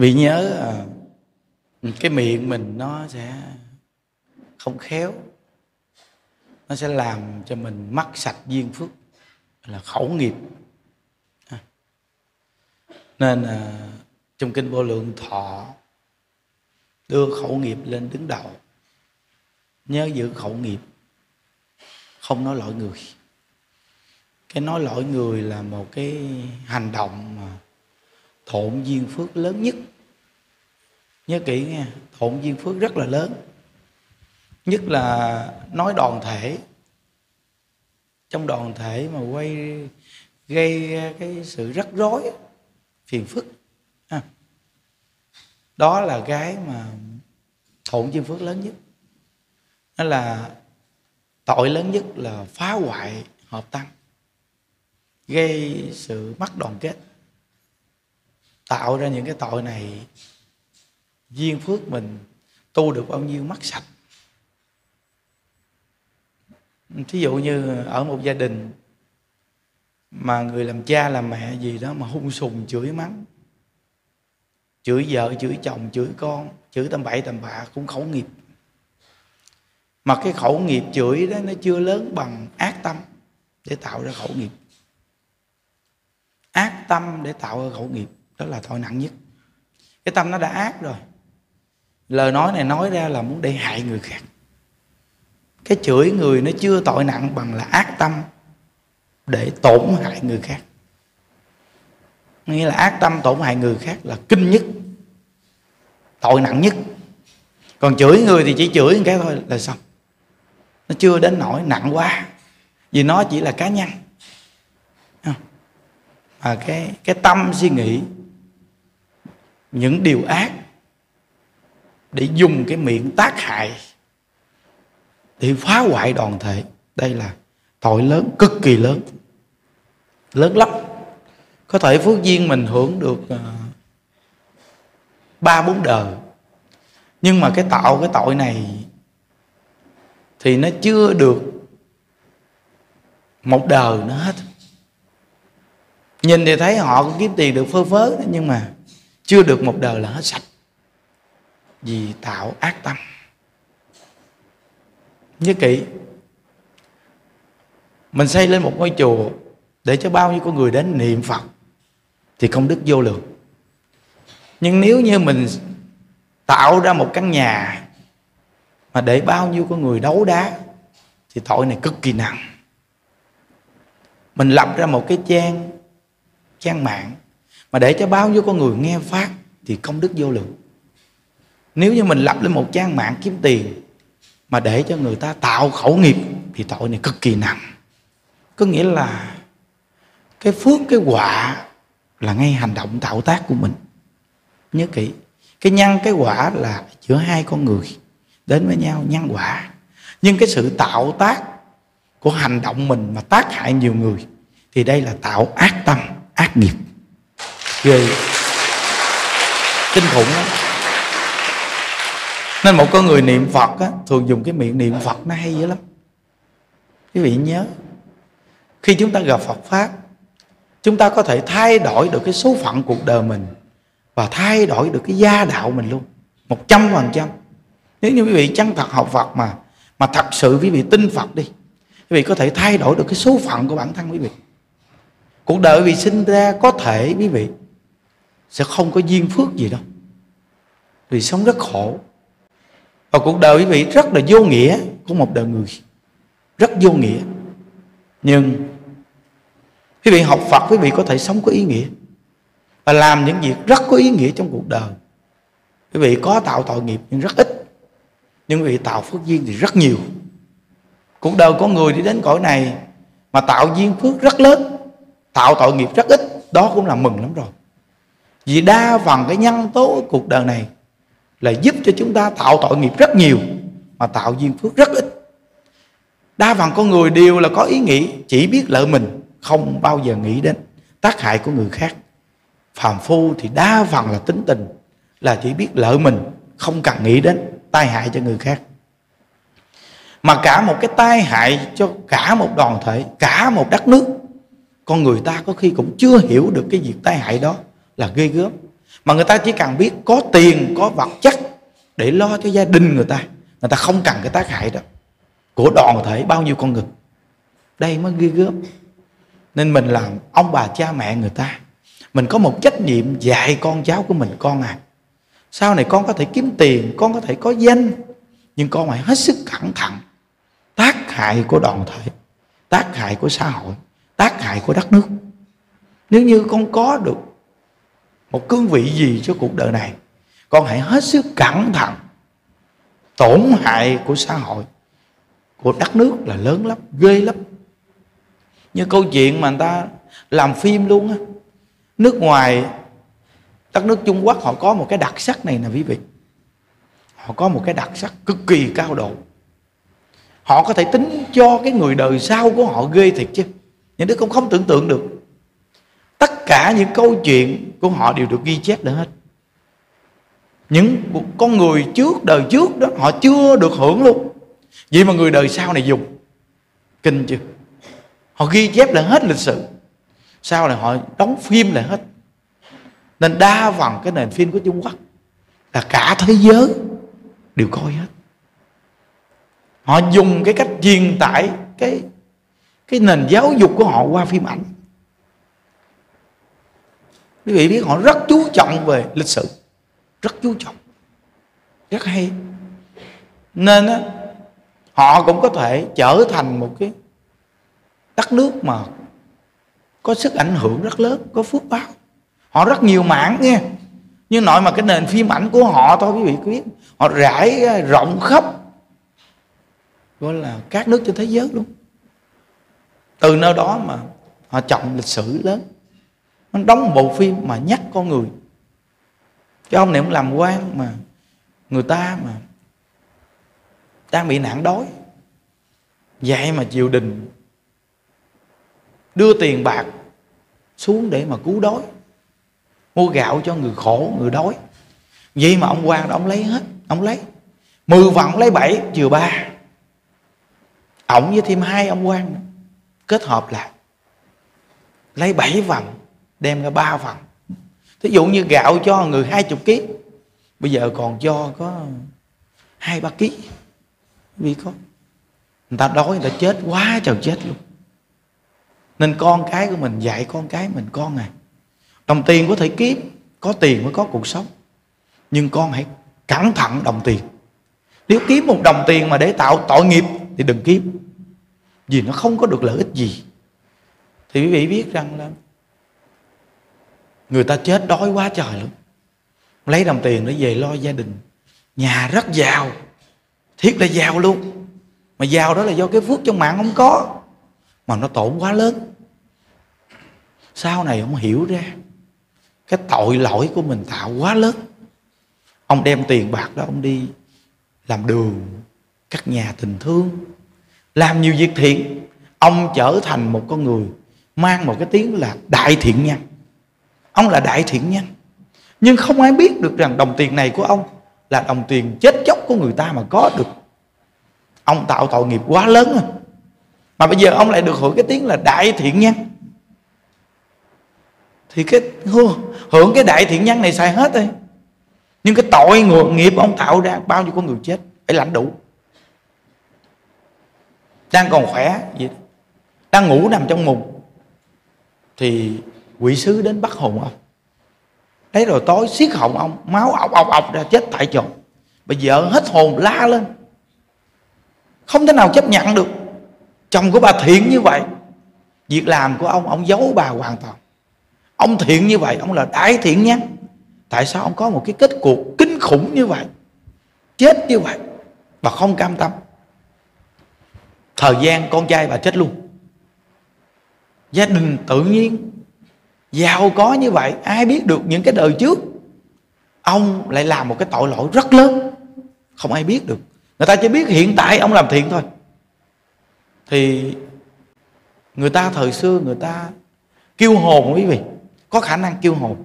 vì nhớ à, cái miệng mình nó sẽ không khéo. Nó sẽ làm cho mình mắc sạch duyên phước là khẩu nghiệp. À. Nên à, trong kinh vô lượng thọ đưa khẩu nghiệp lên đứng đầu. Nhớ giữ khẩu nghiệp không nói lỗi người. Cái nói lỗi người là một cái hành động mà thộn duyên phước lớn nhất. Nhớ kỹ nghe, thộn duyên phước rất là lớn. Nhất là nói đoàn thể. Trong đoàn thể mà quay, gây cái sự rắc rối, phiền phức. À. đó là cái mà thộn duyên phước lớn nhất. Đó là tội lớn nhất là phá hoại, hợp tăng. Gây sự mất đoàn kết tạo ra những cái tội này, duyên phước mình tu được bao nhiêu mất sạch. Thí dụ như ở một gia đình mà người làm cha làm mẹ gì đó mà hung sùng chửi mắng, chửi vợ, chửi chồng, chửi con, chửi tầm bậy tầm bạ cũng khẩu nghiệp. Mà cái khẩu nghiệp chửi đó nó chưa lớn bằng ác tâm để tạo ra khẩu nghiệp. Ác tâm để tạo ra khẩu nghiệp đó là tội nặng nhất. Cái tâm nó đã ác rồi. Lời nói này nói ra là muốn để hại người khác. Cái chửi người nó chưa tội nặng bằng là ác tâm để tổn hại người khác. Nghĩa là ác tâm tổn hại người khác là kinh nhất, tội nặng nhất. Còn chửi người thì chỉ chửi một cái thôi là xong. Nó chưa đến nỗi nặng quá, vì nó chỉ là cá nhân. À cái cái tâm suy nghĩ những điều ác để dùng cái miệng tác hại để phá hoại đoàn thể. Đây là tội lớn, cực kỳ lớn lớn lắm. Có thể phước duyên mình hưởng được à, ba bốn đời. Nhưng mà cái tạo cái tội này thì nó chưa được một đời nữa hết. Nhìn thì thấy họ cũng kiếm tiền được phơ phớ, nhưng mà chưa được một đời là hết sạch. Vì tạo ác tâm. Nhớ kỹ, mình xây lên một ngôi chùa để cho bao nhiêu con người đến niệm phật thì công đức vô lượng nhưng nếu như mình tạo ra một căn nhà mà để bao nhiêu con người đấu đá thì tội này cực kỳ nặng. Mình lập ra một cái trang trang mạng mà để cho bao nhiêu con người nghe phát thì công đức vô lượng. Nếu như mình lập lên một trang mạng kiếm tiền mà để cho người ta tạo khẩu nghiệp thì tội này cực kỳ nặng. Có nghĩa là cái phước, cái quả là ngay hành động tạo tác của mình. Nhớ kỹ, cái nhân, cái quả là giữa hai con người đến với nhau nhân quả. Nhưng cái sự tạo tác của hành động mình mà tác hại nhiều người thì đây là tạo ác tâm, ác nghiệp ghê. Kinh khủng lắm. Nên một con người niệm phật á, thường dùng cái miệng niệm phật nó hay dữ lắm. Quý vị nhớ khi chúng ta gặp phật pháp chúng ta có thể thay đổi được cái số phận cuộc đời mình và thay đổi được cái gia đạo mình luôn một trăm phần trăm. Nếu như quý vị chân thật học Phật mà mà thật sự quý vị tin Phật đi quý vị có thể thay đổi được cái số phận của bản thân quý vị. Cuộc đời quý vị sinh ra có thể quý vị sẽ không có duyên phước gì đâu. Vì sống rất khổ. Và cuộc đời quý vị rất là vô nghĩa của một đời người. Rất vô nghĩa. Nhưng quý vị học Phật, quý vị có thể sống có ý nghĩa. Và làm những việc rất có ý nghĩa trong cuộc đời. Quý vị có tạo tội nghiệp nhưng rất ít. Nhưng quý vị tạo phước duyên thì rất nhiều. Cuộc đời của người đi đến cõi này mà tạo duyên phước rất lớn, tạo tội nghiệp rất ít, đó cũng là mừng lắm rồi vì đa phần cái nhân tố cuộc đời này là giúp cho chúng ta tạo tội nghiệp rất nhiều, mà tạo duyên phước rất ít. Đa phần con người đều là có ý nghĩ chỉ biết lợi mình, không bao giờ nghĩ đến tác hại của người khác. Phàm phu thì đa phần là tính tình, là chỉ biết lợi mình, không cần nghĩ đến tai hại cho người khác. Mà cả một cái tai hại cho cả một đoàn thể, cả một đất nước, con người ta có khi cũng chưa hiểu được cái việc tai hại đó là ghê gớm. Mà người ta chỉ cần biết có tiền, có vật chất để lo cho gia đình người ta. Người ta không cần cái tác hại đó của đoàn thể bao nhiêu con người. Đây mới ghê gớm. Nên mình làm ông bà cha mẹ người ta. Mình có một trách nhiệm dạy con cháu của mình, con à. Sau này con có thể kiếm tiền, con có thể có danh, nhưng con phải hết sức cẩn thận. Tác hại của đoàn thể, tác hại của xã hội, tác hại của đất nước. Nếu như con có được một cương vị gì cho cuộc đời này? Con hãy hết sức cẩn thận. Tổn hại của xã hội, của đất nước là lớn lắm, ghê lắm. Như câu chuyện mà người ta làm phim luôn á. Nước ngoài, đất nước Trung Quốc họ có một cái đặc sắc này nè quý vị. Họ có một cái đặc sắc cực kỳ cao độ. Họ có thể tính cho cái người đời sau của họ ghê thiệt chứ. Những đứa không không tưởng tượng được tất cả những câu chuyện của họ đều được ghi chép lại hết. Những con người trước đời trước đó, họ chưa được hưởng luôn. Vậy mà người đời sau này dùng. Kinh chưa? Họ ghi chép lại hết lịch sử. Sau này họ đóng phim lại hết. Nên đa phần cái nền phim của Trung Quốc là cả thế giới đều coi hết. Họ dùng cái cách truyền tải cái cái nền giáo dục của họ qua phim ảnh quý vị biết họ rất chú trọng về lịch sử rất chú trọng rất hay. Nên á, họ cũng có thể trở thành một cái đất nước mà có sức ảnh hưởng rất lớn có phước báo. Họ rất nhiều mảng nghe nhưng nội mà cái nền phim ảnh của họ thôi quý vị biết họ rải rộng khắp gọi là các nước trên thế giới luôn. Từ nơi đó mà họ trọng lịch sử lớn nó đóng một bộ phim mà nhắc con người. Chứ ông này cũng làm quan mà người ta mà đang bị nạn đói. Vậy mà triều đình đưa tiền bạc xuống để mà cứu đói, mua gạo cho người khổ, người đói. Vậy mà ông quan đó ông lấy hết, ông lấy. Mười vạn lấy bảy, trừ ba. Ổng với thêm hai ông quan kết hợp lại. Lấy bảy vạn đem ra ba phần. Thí dụ như gạo cho người hai chục ký. Bây giờ còn cho có hai, ba ký. Vì có. Người ta đói, người ta chết quá trời chết luôn. Nên con cái của mình dạy con cái mình, con này đồng tiền có thể kiếm có tiền mới có cuộc sống. Nhưng con hãy cẩn thận đồng tiền. Nếu kiếm một đồng tiền mà để tạo tội nghiệp, thì đừng kiếm. Vì nó không có được lợi ích gì. Thì quý vị biết rằng là người ta chết đói quá trời luôn lấy đồng tiền để về lo gia đình. Nhà rất giàu. Thiết là giàu luôn. Mà giàu đó là do cái phước trong mạng không có. Mà nó tổn quá lớn. Sau này ông hiểu ra, cái tội lỗi của mình tạo quá lớn. Ông đem tiền bạc đó ông đi làm đường, cắt nhà tình thương, làm nhiều việc thiện. Ông trở thành một con người mang một cái tiếng là đại thiện nhân ông là đại thiện nhân. Nhưng không ai biết được rằng đồng tiền này của ông là đồng tiền chết chóc của người ta mà có được. Ông tạo tội nghiệp quá lớn rồi. Mà bây giờ ông lại được hưởng cái tiếng là đại thiện nhân. Thì cái hưởng cái đại thiện nhân này xài hết rồi. Nhưng cái tội ngược nghiệp ông tạo ra, bao nhiêu con người chết, phải lãnh đủ. Đang còn khỏe vậy, đang ngủ nằm trong mùng, thì quỷ sứ đến bắt hồn ông. Đấy rồi tối xiết họng ông, máu ọc ọc ọc ra chết tại chỗ. Bà vợ hết hồn la lên. Không thể nào chấp nhận được. Chồng của bà thiện như vậy, việc làm của ông ông giấu bà hoàn toàn. Ông thiện như vậy, ông là đại thiện nhân. Tại sao ông có một cái kết cuộc kinh khủng như vậy? Chết như vậy, bà không cam tâm. Thời gian con trai bà chết luôn. Gia đình tự nhiên giàu có như vậy, ai biết được những cái đời trước? Ông lại làm một cái tội lỗi rất lớn. Không ai biết được. Người ta chỉ biết hiện tại ông làm thiện thôi. Thì người ta thời xưa người ta kêu hồn quý vị. Có khả năng kêu hồn.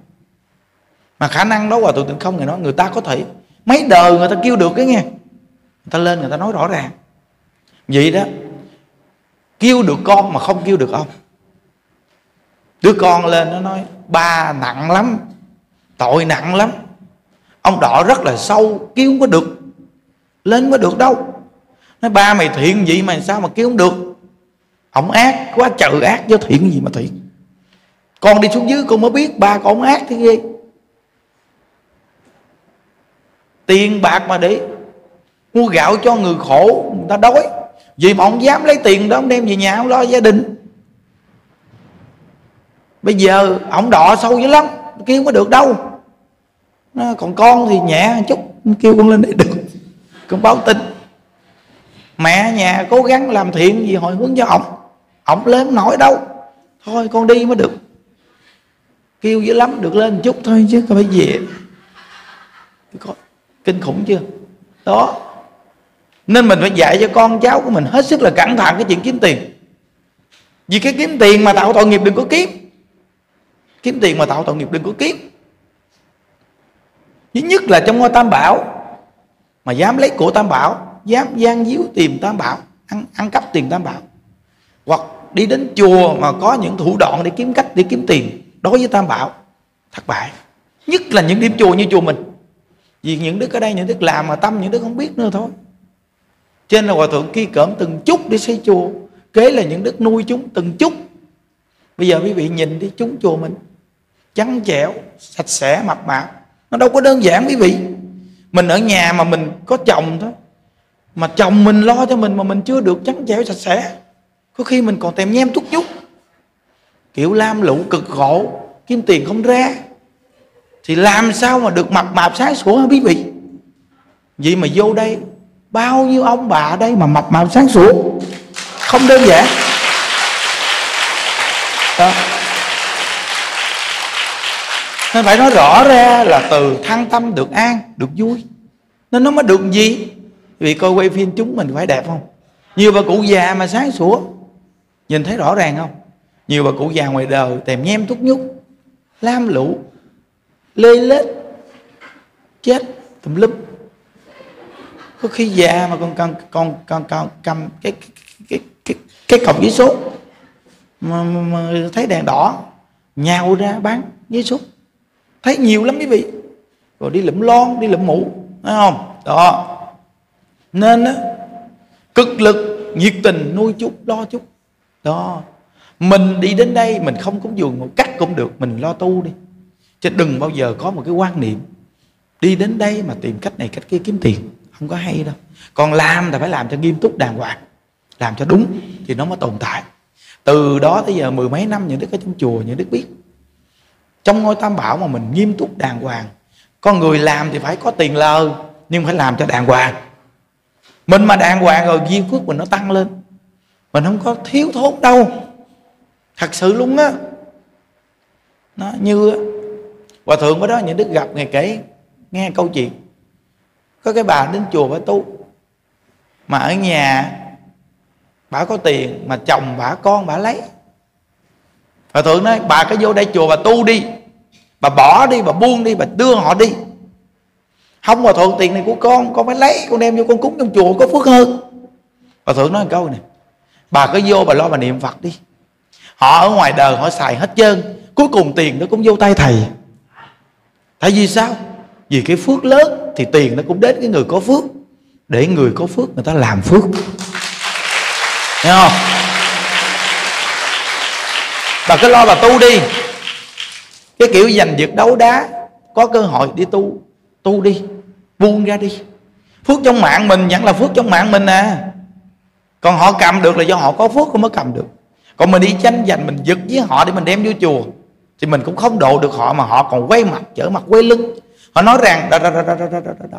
Mà khả năng đó hòa thượng tịnh không người nói, người ta có thể mấy đời người ta kêu được cái nghe. Người ta lên người ta nói rõ ràng. Vậy đó, kêu được con mà không kêu được ông đứa con lên nó nói, ba nặng lắm, tội nặng lắm. Ông đỏ rất là sâu kêu không có được, lên có được đâu. Nói, ba mày thiện gì mà sao mà kêu không được? Ông ác quá trời ác chứ thiện gì mà thiện. Con đi xuống dưới con mới biết ba con ác thế ghê. Tiền bạc mà để mua gạo cho người khổ, người ta đói. Vì mà ông dám lấy tiền đó, ông đem về nhà ông lo gia đình bây giờ ổng đọ sâu dữ lắm kêu mới được đâu. Nó, còn con thì nhẹ chút kêu con lên đây được. Con báo tin. Mẹ nhà cố gắng làm thiện gì hồi hướng cho ổng ổng lên nổi đâu. Thôi con đi mới được. Kêu dữ lắm được lên một chút thôi chứ không phải về. Kinh khủng chưa? Đó. Nên mình phải dạy cho con cháu của mình hết sức là cẩn thận cái chuyện kiếm tiền. Vì cái kiếm tiền mà tạo tội nghiệp đừng có kiếm kiếm tiền mà tạo tội nghiệp đừng có kiếm. Thứ nhất là trong ngôi tam bảo, mà dám lấy của tam bảo, dám gian díu tìm tam bảo, ăn ăn cắp tiền tam bảo, hoặc đi đến chùa mà có những thủ đoạn để kiếm cách, để kiếm tiền đối với tam bảo, thất bại. Nhất là những điểm chùa như chùa mình. Vì những đức ở đây, những đức làm mà tâm những đức không biết nữa thôi. Trên là hòa thượng kia cỡm từng chút để xây chùa, kế là những đức nuôi chúng từng chút. Bây giờ quý vị nhìn đi, chúng chùa mình trắng trẻo, sạch sẽ, mập mạp. Nó đâu có đơn giản, quý vị. Mình ở nhà mà mình có chồng thôi. Mà chồng mình lo cho mình mà mình chưa được trắng trẻo, sạch sẽ. Có khi mình còn tèm nhem chút chút kiểu lam lũ cực khổ, kiếm tiền không ra. Thì làm sao mà được mập mạp sáng sủa hả quý vị? Vậy mà vô đây, bao nhiêu ông bà đây mà mập mạp sáng sủa? Không đơn giản đó nên phải nói rõ ra là từ thăng tâm được an được vui. Nên nó mới được gì? Vì coi quay phim chúng mình phải đẹp không? Nhiều bà cụ già mà sáng sủa. Nhìn thấy rõ ràng không? Nhiều bà cụ già ngoài đời tèm nhem thúc nhúc lam lũ lê lết chết tùm lum. Có khi già mà còn còn còn còn, còn cầm cái cái cái cái cọc giấy số mà, mà, mà thấy đèn đỏ nhào ra bán giấy số thấy nhiều lắm quý vị. Rồi đi lụm lon, đi lụm mũ, thấy không? Đó. Nên á, cực lực, nhiệt tình, nuôi chút, lo chút. Đó. Mình đi đến đây, mình không cúng dường một cách cũng được, mình lo tu đi. Chứ đừng bao giờ có một cái quan niệm. Đi đến đây mà tìm cách này, cách kia kiếm tiền, không có hay đâu. Còn làm là phải làm cho nghiêm túc đàng hoàng. Làm cho đúng thì nó mới tồn tại. Từ đó tới giờ mười mấy năm, những đức ở trong chùa, những đức biết trong ngôi tam bảo mà mình nghiêm túc đàng hoàng con người làm thì phải có tiền lời, nhưng phải làm cho đàng hoàng. Mình mà đàng hoàng rồi, duyên phước mình nó tăng lên. Mình không có thiếu thốn đâu. Thật sự luôn á. Nó như hòa thượng ở đó những đức gặp ngày kể, nghe câu chuyện. Có cái bà đến chùa bà tu. Mà ở nhà, bà có tiền, mà chồng bà con bà lấy hòa thượng nói, bà cứ vô đây chùa bà tu đi. Bà bỏ đi, bà buông đi, bà đưa họ đi. Không hòa thượng tiền này của con con phải lấy, con đem vô con cúng trong chùa có phước hơn. Hòa thượng nói một câu này bà cứ vô bà lo bà niệm phật đi. Họ ở ngoài đời họ xài hết trơn, cuối cùng tiền nó cũng vô tay thầy. Tại vì sao? Vì cái phước lớn thì tiền nó cũng đến cái người có phước. Để người có phước, người ta làm phước. Thấy không? Bà cứ lo bà tu đi. Cái kiểu giành việc đấu đá có cơ hội đi tu tu đi buông ra đi. Phước trong mạng mình vẫn là phước trong mạng mình à. Còn họ cầm được là do họ có phước không mới cầm được. Còn mình đi tranh giành mình giật với họ để mình đem vô chùa thì mình cũng không độ được họ mà họ còn quay mặt trở mặt quay lưng. Họ nói rằng đó, đó, đó, đó, đó, đó, đó, đó.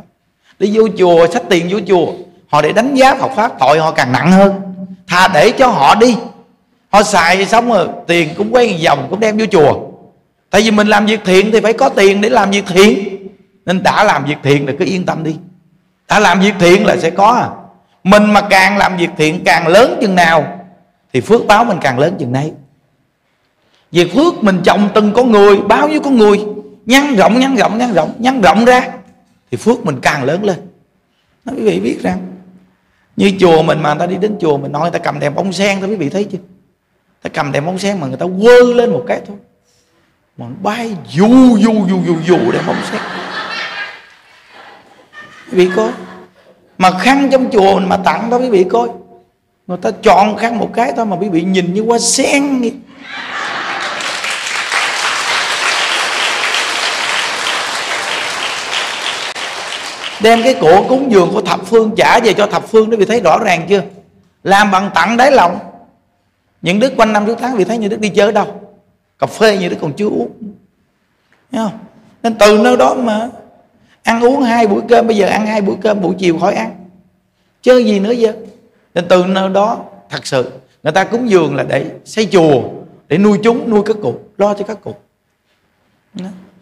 đi vô chùa sách tiền vô chùa họ để đánh giá Phật pháp tội họ càng nặng hơn. Thà để cho họ đi họ xài xong rồi, tiền cũng quen dòng cũng đem vô chùa. Tại vì mình làm việc thiện thì phải có tiền để làm việc thiện. Nên đã làm việc thiện là cứ yên tâm đi. Đã làm việc thiện là sẽ có à. Mình mà càng làm việc thiện càng lớn chừng nào, thì phước báo mình càng lớn chừng nấy. Vì phước mình trồng từng con người, bao nhiêu con người, nhăn rộng nhăn rộng nhăn rộng nhăn rộng ra, thì phước mình càng lớn lên. Nói quý vị biết rằng, như chùa mình mà người ta đi đến chùa mình nói người ta cầm đèn bông sen thôi, quý vị thấy chưa? Ta cầm đèn bóng sen mà người ta quơ lên một cái thôi. Mà bay dù dù dù dù dù để bóng sen. Quý vị coi. Mà khăn trong chùa mà tặng đó quý vị coi. Người ta chọn khăn một cái thôi mà quý vị nhìn như hoa sen vậy. Đem cái cổ cúng dường của thập phương trả về cho thập phương để bị thấy rõ ràng chưa? Làm bằng tặng đáy lòng những đức quanh năm suốt tháng vì thấy như đức đi chơi đâu. Cà phê như đức còn chưa uống. Thấy không? Nên từ nơi đó mà ăn uống hai buổi cơm, bây giờ ăn hai buổi cơm, buổi chiều khỏi ăn. Chơi gì nữa giờ? Nên từ nơi đó, thật sự, người ta cúng dường là để xây chùa, để nuôi chúng, nuôi các cụ, lo cho các cụ.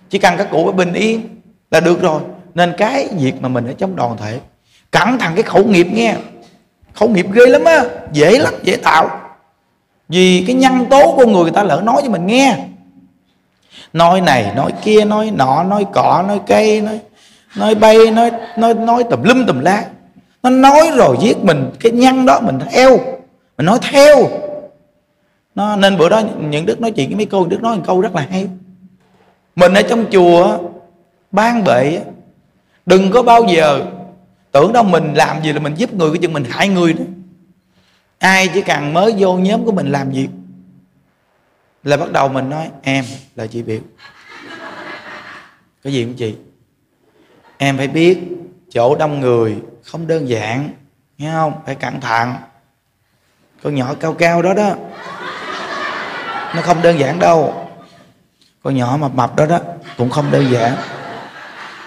Chỉ cần các cụ bình yên là được rồi. Nên cái việc mà mình ở trong đoàn thể, cẩn thận cái khẩu nghiệp nghe. Khẩu nghiệp ghê lắm á, dễ lắm, dễ tạo vì cái nhân tố của người, người ta lỡ nói cho mình nghe. Nói này nói kia nói nọ nói cọ nói cây nói nói bay nói nói nói tùm lum tùm la. Nó nói rồi giết mình cái nhân đó mình theo mình nói theo. Nó nên bữa đó những đức nói chuyện với mấy cô đức nói một câu rất là hay. Mình ở trong chùa ban bệ đừng có bao giờ tưởng đâu mình làm gì là mình giúp người cái chừng mình hại người đó ai chỉ cần mới vô nhóm của mình làm việc là bắt đầu mình nói em là chị biểu. Có gì không chị. Em phải biết chỗ đông người không đơn giản nghe không? Phải cẩn thận. Con nhỏ cao cao đó đó nó không đơn giản đâu. Con nhỏ mập mập đó đó cũng không đơn giản.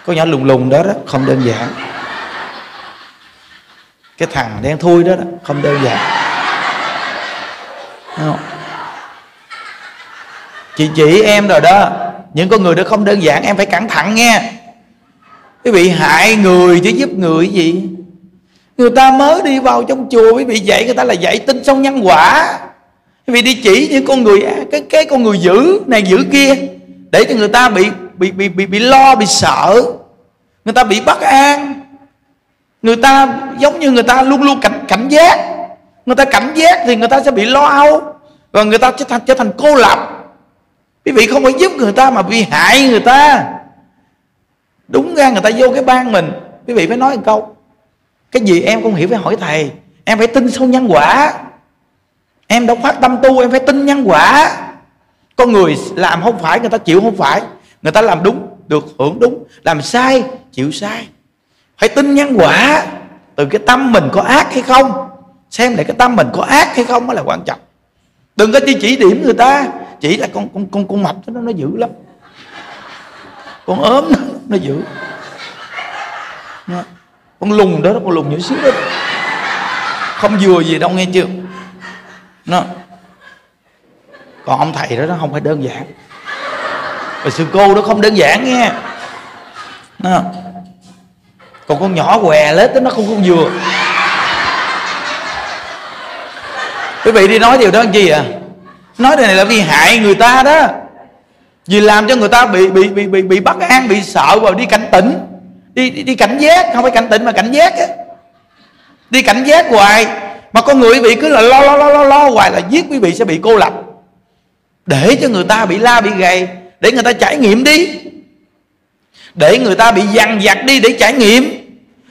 Con nhỏ lùng lùng đó đó không đơn giản. Cái thằng đen thui đó, đó không đơn giản? Chị chỉ em rồi đó. Những con người đó không đơn giản em phải cẩn thận nghe. Quý vị hại người chứ giúp người gì? Người ta mới đi vào trong chùa quý vị dạy người ta là dạy tin sâu nhân quả. Quý vị đi chỉ những con người à, cái cái con người dữ này dữ kia để cho người ta bị bị bị bị, bị lo bị sợ. Người ta bị bất an. Người ta giống như người ta luôn luôn cảnh cảnh giác người ta cảnh giác thì người ta sẽ bị lo âu. Và người ta trở thành trở thành cô lập. Quý vị không phải giúp người ta mà bị hại người ta. Đúng ra người ta vô cái ban mình, quý vị phải nói một câu. Cái gì em không hiểu phải hỏi thầy. Em phải tin sâu nhân quả. Em đã phát tâm tu, em phải tin nhân quả. Con người làm không phải, người ta chịu không phải. Người ta làm đúng, được hưởng đúng. Làm sai, chịu sai. Phải tin nhân quả. Từ cái tâm mình có ác hay không? Xem lại cái tâm mình có ác hay không mới là quan trọng. Đừng có chỉ chỉ điểm người ta chỉ là con con con con mập nó nó dữ lắm. Con ốm nó, nó dữ. Con lùng đó con lùng nhỏ xíu đó. Không vừa gì đâu nghe chưa? Nó còn ông thầy đó nó không phải đơn giản. Và sư cô đó không đơn giản nghe. Nó còn con nhỏ què lết đó nó không không vừa. Quý vị đi nói điều đó làm gì à? Nói điều này là vì hại người ta đó. Vì làm cho người ta bị bị bị bị, bị bất an bị sợ và đi cảnh tỉnh. Đi, đi đi cảnh giác không phải cảnh tỉnh mà cảnh giác á. Đi cảnh giác hoài. Mà con người quý vị cứ là lo lo lo lo lo hoài là giết quý vị sẽ bị cô lập. Để cho người ta bị la bị gầy. Để người ta trải nghiệm đi. Để người ta bị dằn vặt đi để trải nghiệm.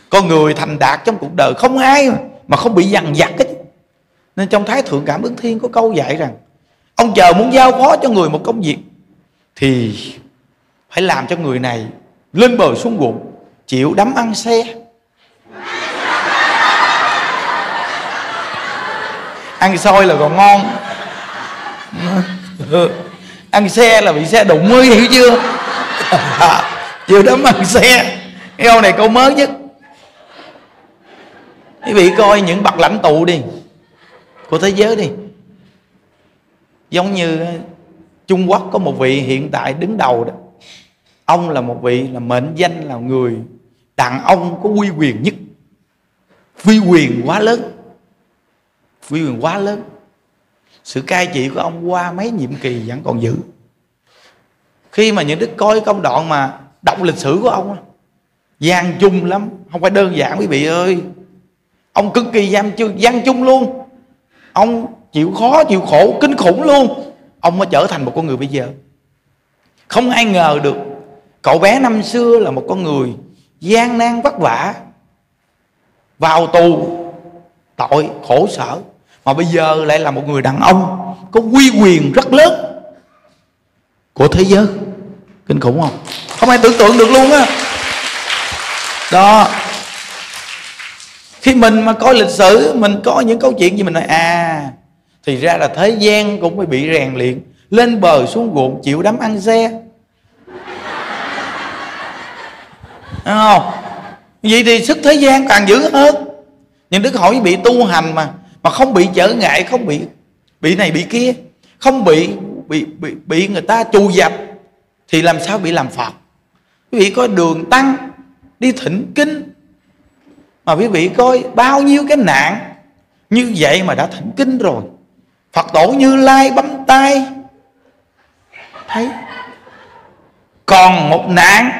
Con người thành đạt trong cuộc đời không ai mà không bị dằn vặt hết nên trong thái thượng cảm ứng thiên có câu dạy rằng, ông chờ muốn giao phó cho người một công việc, thì phải làm cho người này lên bờ xuống ruộng, chịu đắm ăn xe. Ăn xôi là còn ngon. Ăn xe là bị xe đụng mới hiểu chưa? Chịu đắm ăn xe. Cái câu này câu mới nhất. Quý vị coi những bậc lãnh tụ đi của thế giới đi. Giống như ờ, Trung Quốc có một vị hiện tại đứng đầu đó. Ông là một vị là mệnh danh là người đàn ông có uy quyền nhất. Uy quyền quá lớn. Uy quyền quá lớn. Sự cai trị của ông qua mấy nhiệm kỳ vẫn còn giữ. Khi mà những đức coi công đoạn mà đọc lịch sử của ông gian chung lắm, không phải đơn giản quý vị ơi. Ông cực kỳ gian chung gian chung luôn ông chịu khó, chịu khổ, kinh khủng luôn. Ông mới trở thành một con người bây giờ. Không ai ngờ được, cậu bé năm xưa là một con người gian nan vất vả, vào tù, tội, khổ sở. Mà bây giờ lại là một người đàn ông có quy quyền rất lớn của thế giới. Kinh khủng không? Không ai tưởng tượng được luôn á. Đó khi mình mà coi lịch sử mình có những câu chuyện gì mình nói à thì ra là thế gian cũng phải bị rèn luyện lên bờ xuống ruộng chịu đấm ăn xe. Đúng không? Vậy thì sức thế gian càng dữ hơn. Nhưng đức hỏi bị tu hành mà mà không bị trở ngại không bị bị này bị kia không bị bị bị, bị người ta trù dập thì làm sao bị làm phật? Quý vị coi đường tăng đi thỉnh kinh mà quý vị coi bao nhiêu cái nạn như vậy mà đã thỉnh kinh rồi. Phật tổ như lai bấm tay. Thấy. Còn một nạn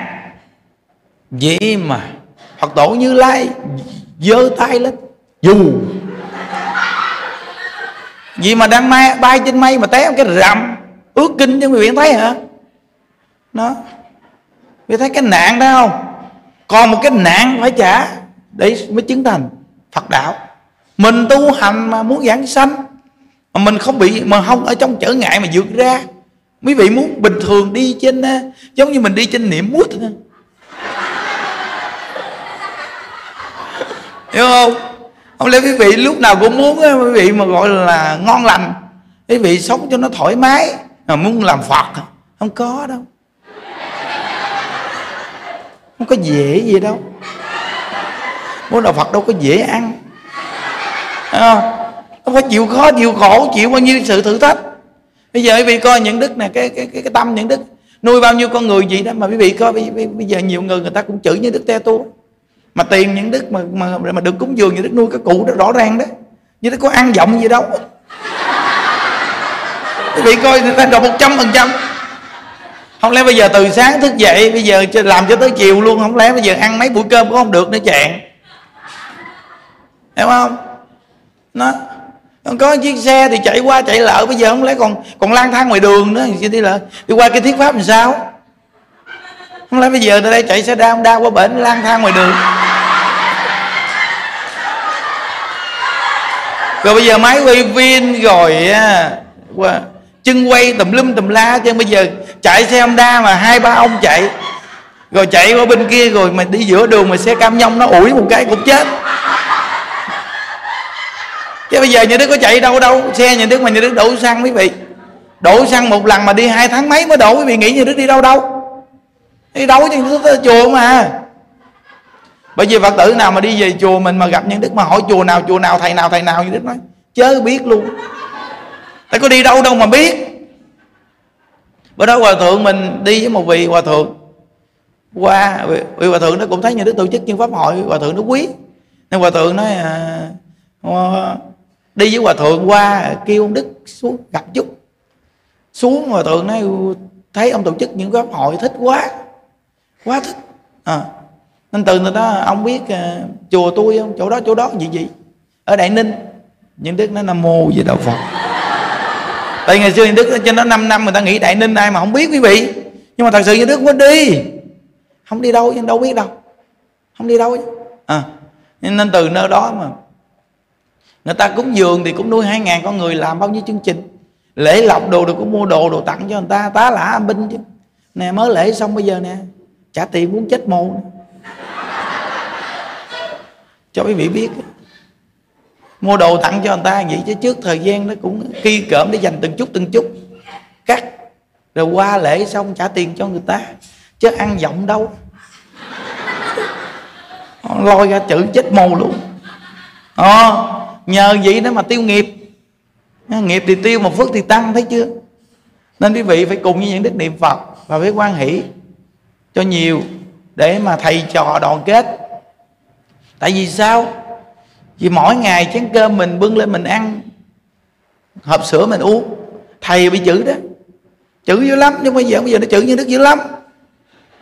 vậy mà phật tổ như lai giơ tay lên. Dù. Vì mà đang bay, bay trên mây mà té một cái rầm ước kinh cho quý vị thấy hả? Nó quý thấy cái nạn đó không? Còn một cái nạn phải trả đấy mới chứng thành phật đạo. Mình tu hành mà muốn giảng sanh, mà mình không bị, mà không ở trong trở ngại mà vượt ra. Quý vị muốn bình thường đi trên ờ, giống như mình đi trên niệm mút hiểu không? Không lẽ quý vị lúc nào cũng muốn ờ, quý vị mà gọi là ngon lành, quý vị sống cho nó thoải mái, mà muốn làm phật không có đâu. Không có dễ gì đâu muốn đạo phật đâu có dễ ăn. Thấy không? Nó phải chịu khó chịu khổ chịu bao nhiêu sự thử thách. Bây giờ quý vị coi những đức nè cái cái cái, cái tâm những đức. Nuôi bao nhiêu con người gì đó mà quý vị coi bây, bây, bây giờ nhiều người người ta cũng chửi như đức te tu mà tiền những đức mà mà mà được cúng dường những đức nuôi cái cụ đó rõ ràng đó. Như đức có ăn giọng gì đâu. Quý vị coi người ta đọc một trăm phần trăm. Không lẽ bây giờ từ sáng thức dậy bây giờ làm cho tới chiều luôn. Không lẽ bây giờ ăn mấy buổi cơm cũng không được nữa chạng hiểu không? Nó còn có chiếc xe thì chạy qua chạy lỡ bây giờ không lẽ còn còn lang thang ngoài đường nữa? Thì đi lại, đi qua cái thiết pháp làm sao? Không lẽ bây giờ từ đây chạy xe đau đa qua bển, lang thang ngoài đường? Rồi bây giờ máy quay viên rồi qua, chân quay tùm lum tùm la chứ bây giờ chạy xe Honda mà hai ba ông chạy, rồi chạy qua bên kia rồi mà đi giữa đường mà xe cam nhông nó ủi một cái cũng chết chứ bây giờ nhà đức có chạy đâu đâu xe nhà đức mà nhà đức đổ xăng quý vị. Đổ xăng một lần mà đi hai tháng mấy mới đổ quý vị nghĩ nhà đức đi đâu đâu. Đi đâu chứ đức tới chùa mà. Bởi vì phật tử nào mà đi về chùa mình mà gặp nhân đức mà hỏi chùa nào chùa nào thầy nào thầy nào như đức nói chớ biết luôn. Tại có đi đâu đâu mà biết. Bữa đó hòa thượng mình đi với một vị hòa thượng. Qua vị hòa thượng nó cũng thấy như đức tổ chức nhân pháp hội hòa thượng nó quý. Nên hòa thượng nói à, đi với hòa thượng qua kêu ông đức xuống gặp chút xuống hòa thượng nói thấy ông tổ chức những góp hội thích quá quá thích. À. nên từ từ đó ông biết uh, chùa tôi không chỗ đó chỗ đó gì gì. Ở đại ninh những đức nó nam mô về đạo phật. Tại ngày xưa những đức trên đó 5 năm người ta nghĩ đại ninh ai mà không biết quý vị. Nhưng mà thật sự những đức không đi. Không đi đâu nhưng đâu biết đâu. Không đi đâu à nên từ nơi đó mà người ta cúng dường thì cũng nuôi hai ngàn con người làm bao nhiêu chương trình? Lễ lọc đồ được cũng mua đồ đồ tặng cho người ta tá lả âm binh chứ. Nè mới lễ xong bây giờ nè trả tiền muốn chết mồ cho quý vị biết mua đồ tặng cho người ta vậy chứ trước thời gian nó cũng khi cỡm để dành từng chút từng chút. Cắt. Rồi qua lễ xong trả tiền cho người ta. Chứ ăn giọng đâu. Lôi ra chữ chết mồ luôn. À, nhờ vậy đó mà tiêu nghiệp. Nghiệp thì tiêu một phước thì tăng, thấy chưa? Nên quý vị phải cùng với những đức niệm phật và phải quan hỷ cho nhiều để mà thầy trò đoàn kết. Tại vì sao? Vì mỗi ngày chén cơm mình bưng lên mình ăn, hộp sữa mình uống. Thầy bị chữ đó. Chữ dữ lắm, nhưng bây giờ bây giờ nó chữ như đức dữ lắm.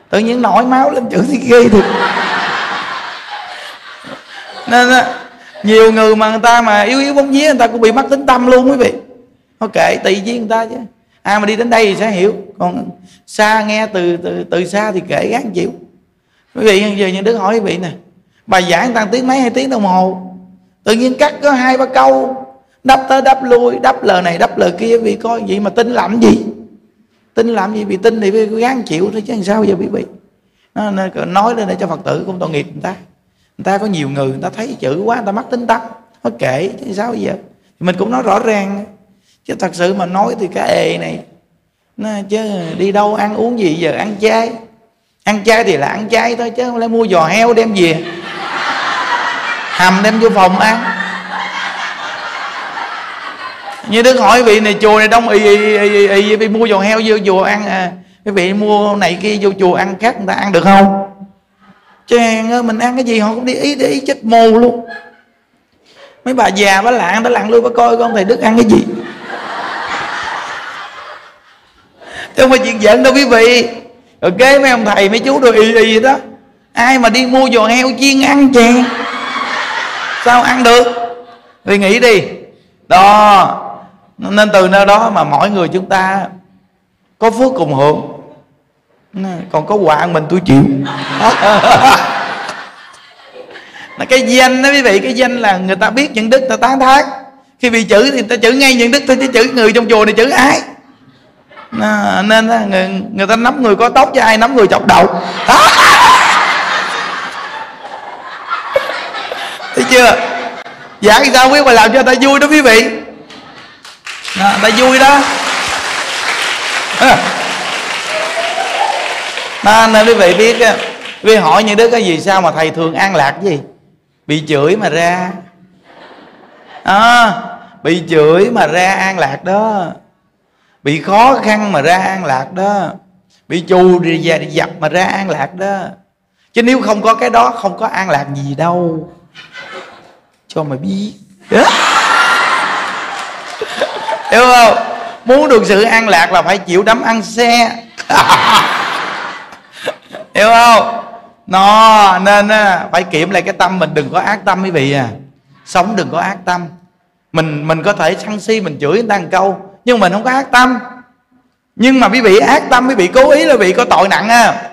Tự nhiên nổi máu lên chữ thì ghê thiệt. Nên nhiều người mà người ta mà yếu yếu bóng vía người ta cũng bị mất tính tâm luôn quý vị. Ok tùy với người ta chứ. Ai mà đi đến đây thì sẽ hiểu. Còn xa nghe từ từ, từ xa thì kể gán chịu. Quý vị giờ những đức hỏi quý vị nè. Bài giảng tăng tiếng mấy hai tiếng đồng hồ. Tự nhiên cắt có hai ba câu. Đắp tới đắp lui đắp lời này đắp lời kia. Vì coi vậy mà tin làm gì? Tin làm gì? Vì tin thì phải gán chịu thôi chứ làm sao giờ quý vị. Nó, nói lên để cho phật tử cũng tội nghiệp người ta người ta có nhiều người người ta thấy chữ quá người ta mắc tính tắc, nó kể chứ sao giờ mình cũng nói rõ ràng chứ thật sự mà nói thì cái ề này nó, chứ đi đâu ăn uống gì giờ ăn chay ăn chay thì là ăn chay thôi chứ không lẽ mua giò heo đem về hầm đem vô phòng ăn như đức hỏi vị này chùa này đông y y y y y mua giò heo vô chùa ăn à cái vị mua này kia vô chùa ăn khác người ta ăn được không chàng mình ăn cái gì? Họ cũng đi ý để ý chết mù luôn. Mấy bà già bà lạng bà lặng luôn bà coi con thầy đức ăn cái gì. Chứ không phải chuyện giận đâu quý vị. Rồi kế mấy ông thầy, mấy chú đồ y y đó. Ai mà đi mua giò heo chiên ăn chè sao ăn được? Thì nghĩ đi. Đó, nên từ nơi đó mà mỗi người chúng ta có phước cùng hưởng còn có quà mình tôi chịu. Là cái danh đó quý vị cái danh là người ta biết những đức ta tán thán. Khi bị chữ thì ta chữ ngay những đức thôi chứ chữ người trong chùa này chữ ai? À, nên người, người ta nắm người có tóc chứ ai nắm người chọc đầu. Thấy chưa? Giảng sao biết mà làm cho ta vui đó quý vị? À, ta vui đó. À, nên quý vị biết quý vị hỏi những đứa cái gì sao mà thầy thường an lạc gì? Bị chửi mà ra. À, bị chửi mà ra an lạc đó. Bị khó khăn mà ra an lạc đó. Bị chù đi dập mà ra an lạc đó. Chứ nếu không có cái đó không có an lạc gì đâu. Cho mà biết. Hiểu không? Muốn được sự an lạc là phải chịu đấm ăn xe. hiểu không? Nó nên phải kiểm lại cái tâm. Mình đừng có ác tâm quý vị à. Sống đừng có ác tâm. Mình mình có thể sân si, mình chửi người ta một câu, nhưng mình không có ác tâm. Nhưng mà quý vị, ác tâm quý vị, cố ý là vì có tội nặng á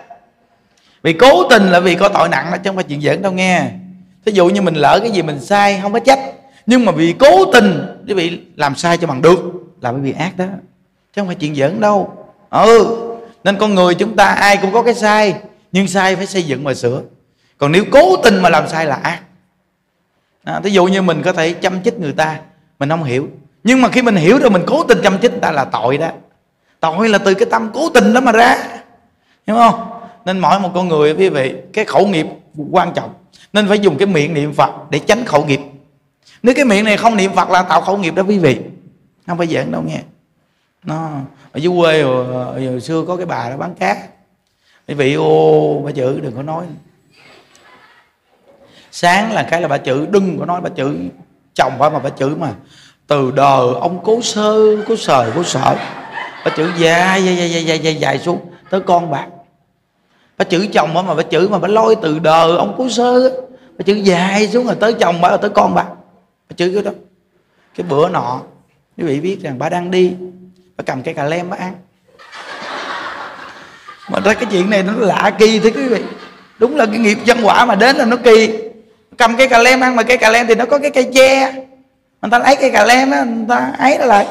vì cố tình là vì có tội nặng đó, chứ không phải chuyện giỡn đâu nghe. Thí dụ như mình lỡ cái gì mình sai, không có trách, nhưng mà vì cố tình, quý vị làm sai cho bằng được, là quý vị ác đó. Chứ không phải chuyện giỡn đâu. Ừ nên con người chúng ta ai cũng có cái sai nhưng sai phải xây dựng mà sửa. Còn nếu cố tình mà làm sai là ác. À, ví dụ như mình có thể chăm chích người ta mình không hiểu. Nhưng mà khi mình hiểu rồi mình cố tình chăm chích người ta là tội đó. Tội là từ cái tâm cố tình đó mà ra. Hiểu không? Nên mỗi một con người quý vị cái khẩu nghiệp quan trọng. Nên phải dùng cái miệng niệm phật để tránh khẩu nghiệp. Nếu cái miệng này không niệm phật là tạo khẩu nghiệp đó quý vị. Không phải giỡn đâu nghe nó ở dưới quê hồi, hồi xưa có cái bà đó bán cá quý vị ô bà chữ đừng có nói. Sáng là cái là bà chữ đừng có nói bà chữ chồng phải mà bà chữ mà. Từ đời ông cố sơ cố sời cố sợ bà chữ dài dài dài dài dài, dài xuống tới con bạc. Bà chữ chồng mà bà chữ mà bà lôi từ đời ông cố sơ bà chữ dài xuống rồi tới chồng bà rồi tới con bà bà chữ cái đó. Cái bữa nọ quý vị biết rằng bà đang đi bà cầm cái cà lem bà ăn mà ra cái chuyện này nó lạ kỳ thế quý vị. Đúng là cái nghiệp dân quả mà đến là nó kỳ. Cầm cái cà lem ăn mà cái cà lem thì nó có cái cây tre. Người ta lấy cái cà lem đó người ta ấy nó lại.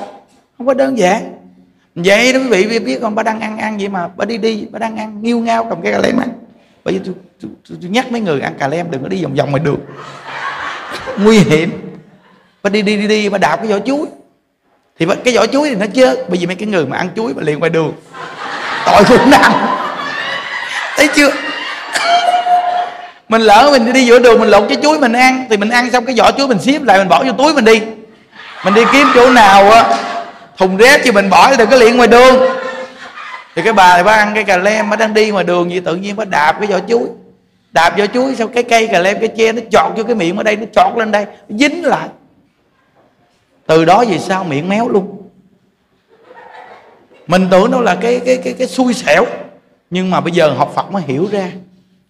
Không có đơn giản. Vậy đó quý vị biết không? Bà đang ăn ăn vậy mà. Bà đi đi bà đang ăn nghiêu ngao cầm cái cà lem ăn. Bởi vì tôi, tôi, tôi, tôi nhắc mấy người ăn cà lem đừng có đi vòng vòng ngoài đường. Nguy hiểm. Bà đi đi đi đi bà đạp cái vỏ chuối. Thì cái vỏ chuối thì nó chết bởi vì mấy cái người mà ăn chuối mà liền ngoài đường. Tội cũng nặng thấy chưa? Mình lỡ mình đi giữa đường mình lột cái chuối mình ăn, thì mình ăn xong cái vỏ chuối mình xếp lại, mình bỏ vô túi mình đi. Mình đi kiếm chỗ nào á, thùng rác thì mình bỏ đừng có liền ngoài đường. Thì cái bà này bà ăn cái cà lem, bà đang đi ngoài đường vậy, tự nhiên bà đạp cái vỏ chuối. Đạp vỏ chuối sau cái cây cà lem, cái che nó chọt vô cái miệng ở đây, nó chọt lên đây, nó dính lại. Từ đó về sau miệng méo luôn. Mình tưởng đâu là cái cái cái cái xui xẻo nhưng mà bây giờ học Phật mới hiểu ra,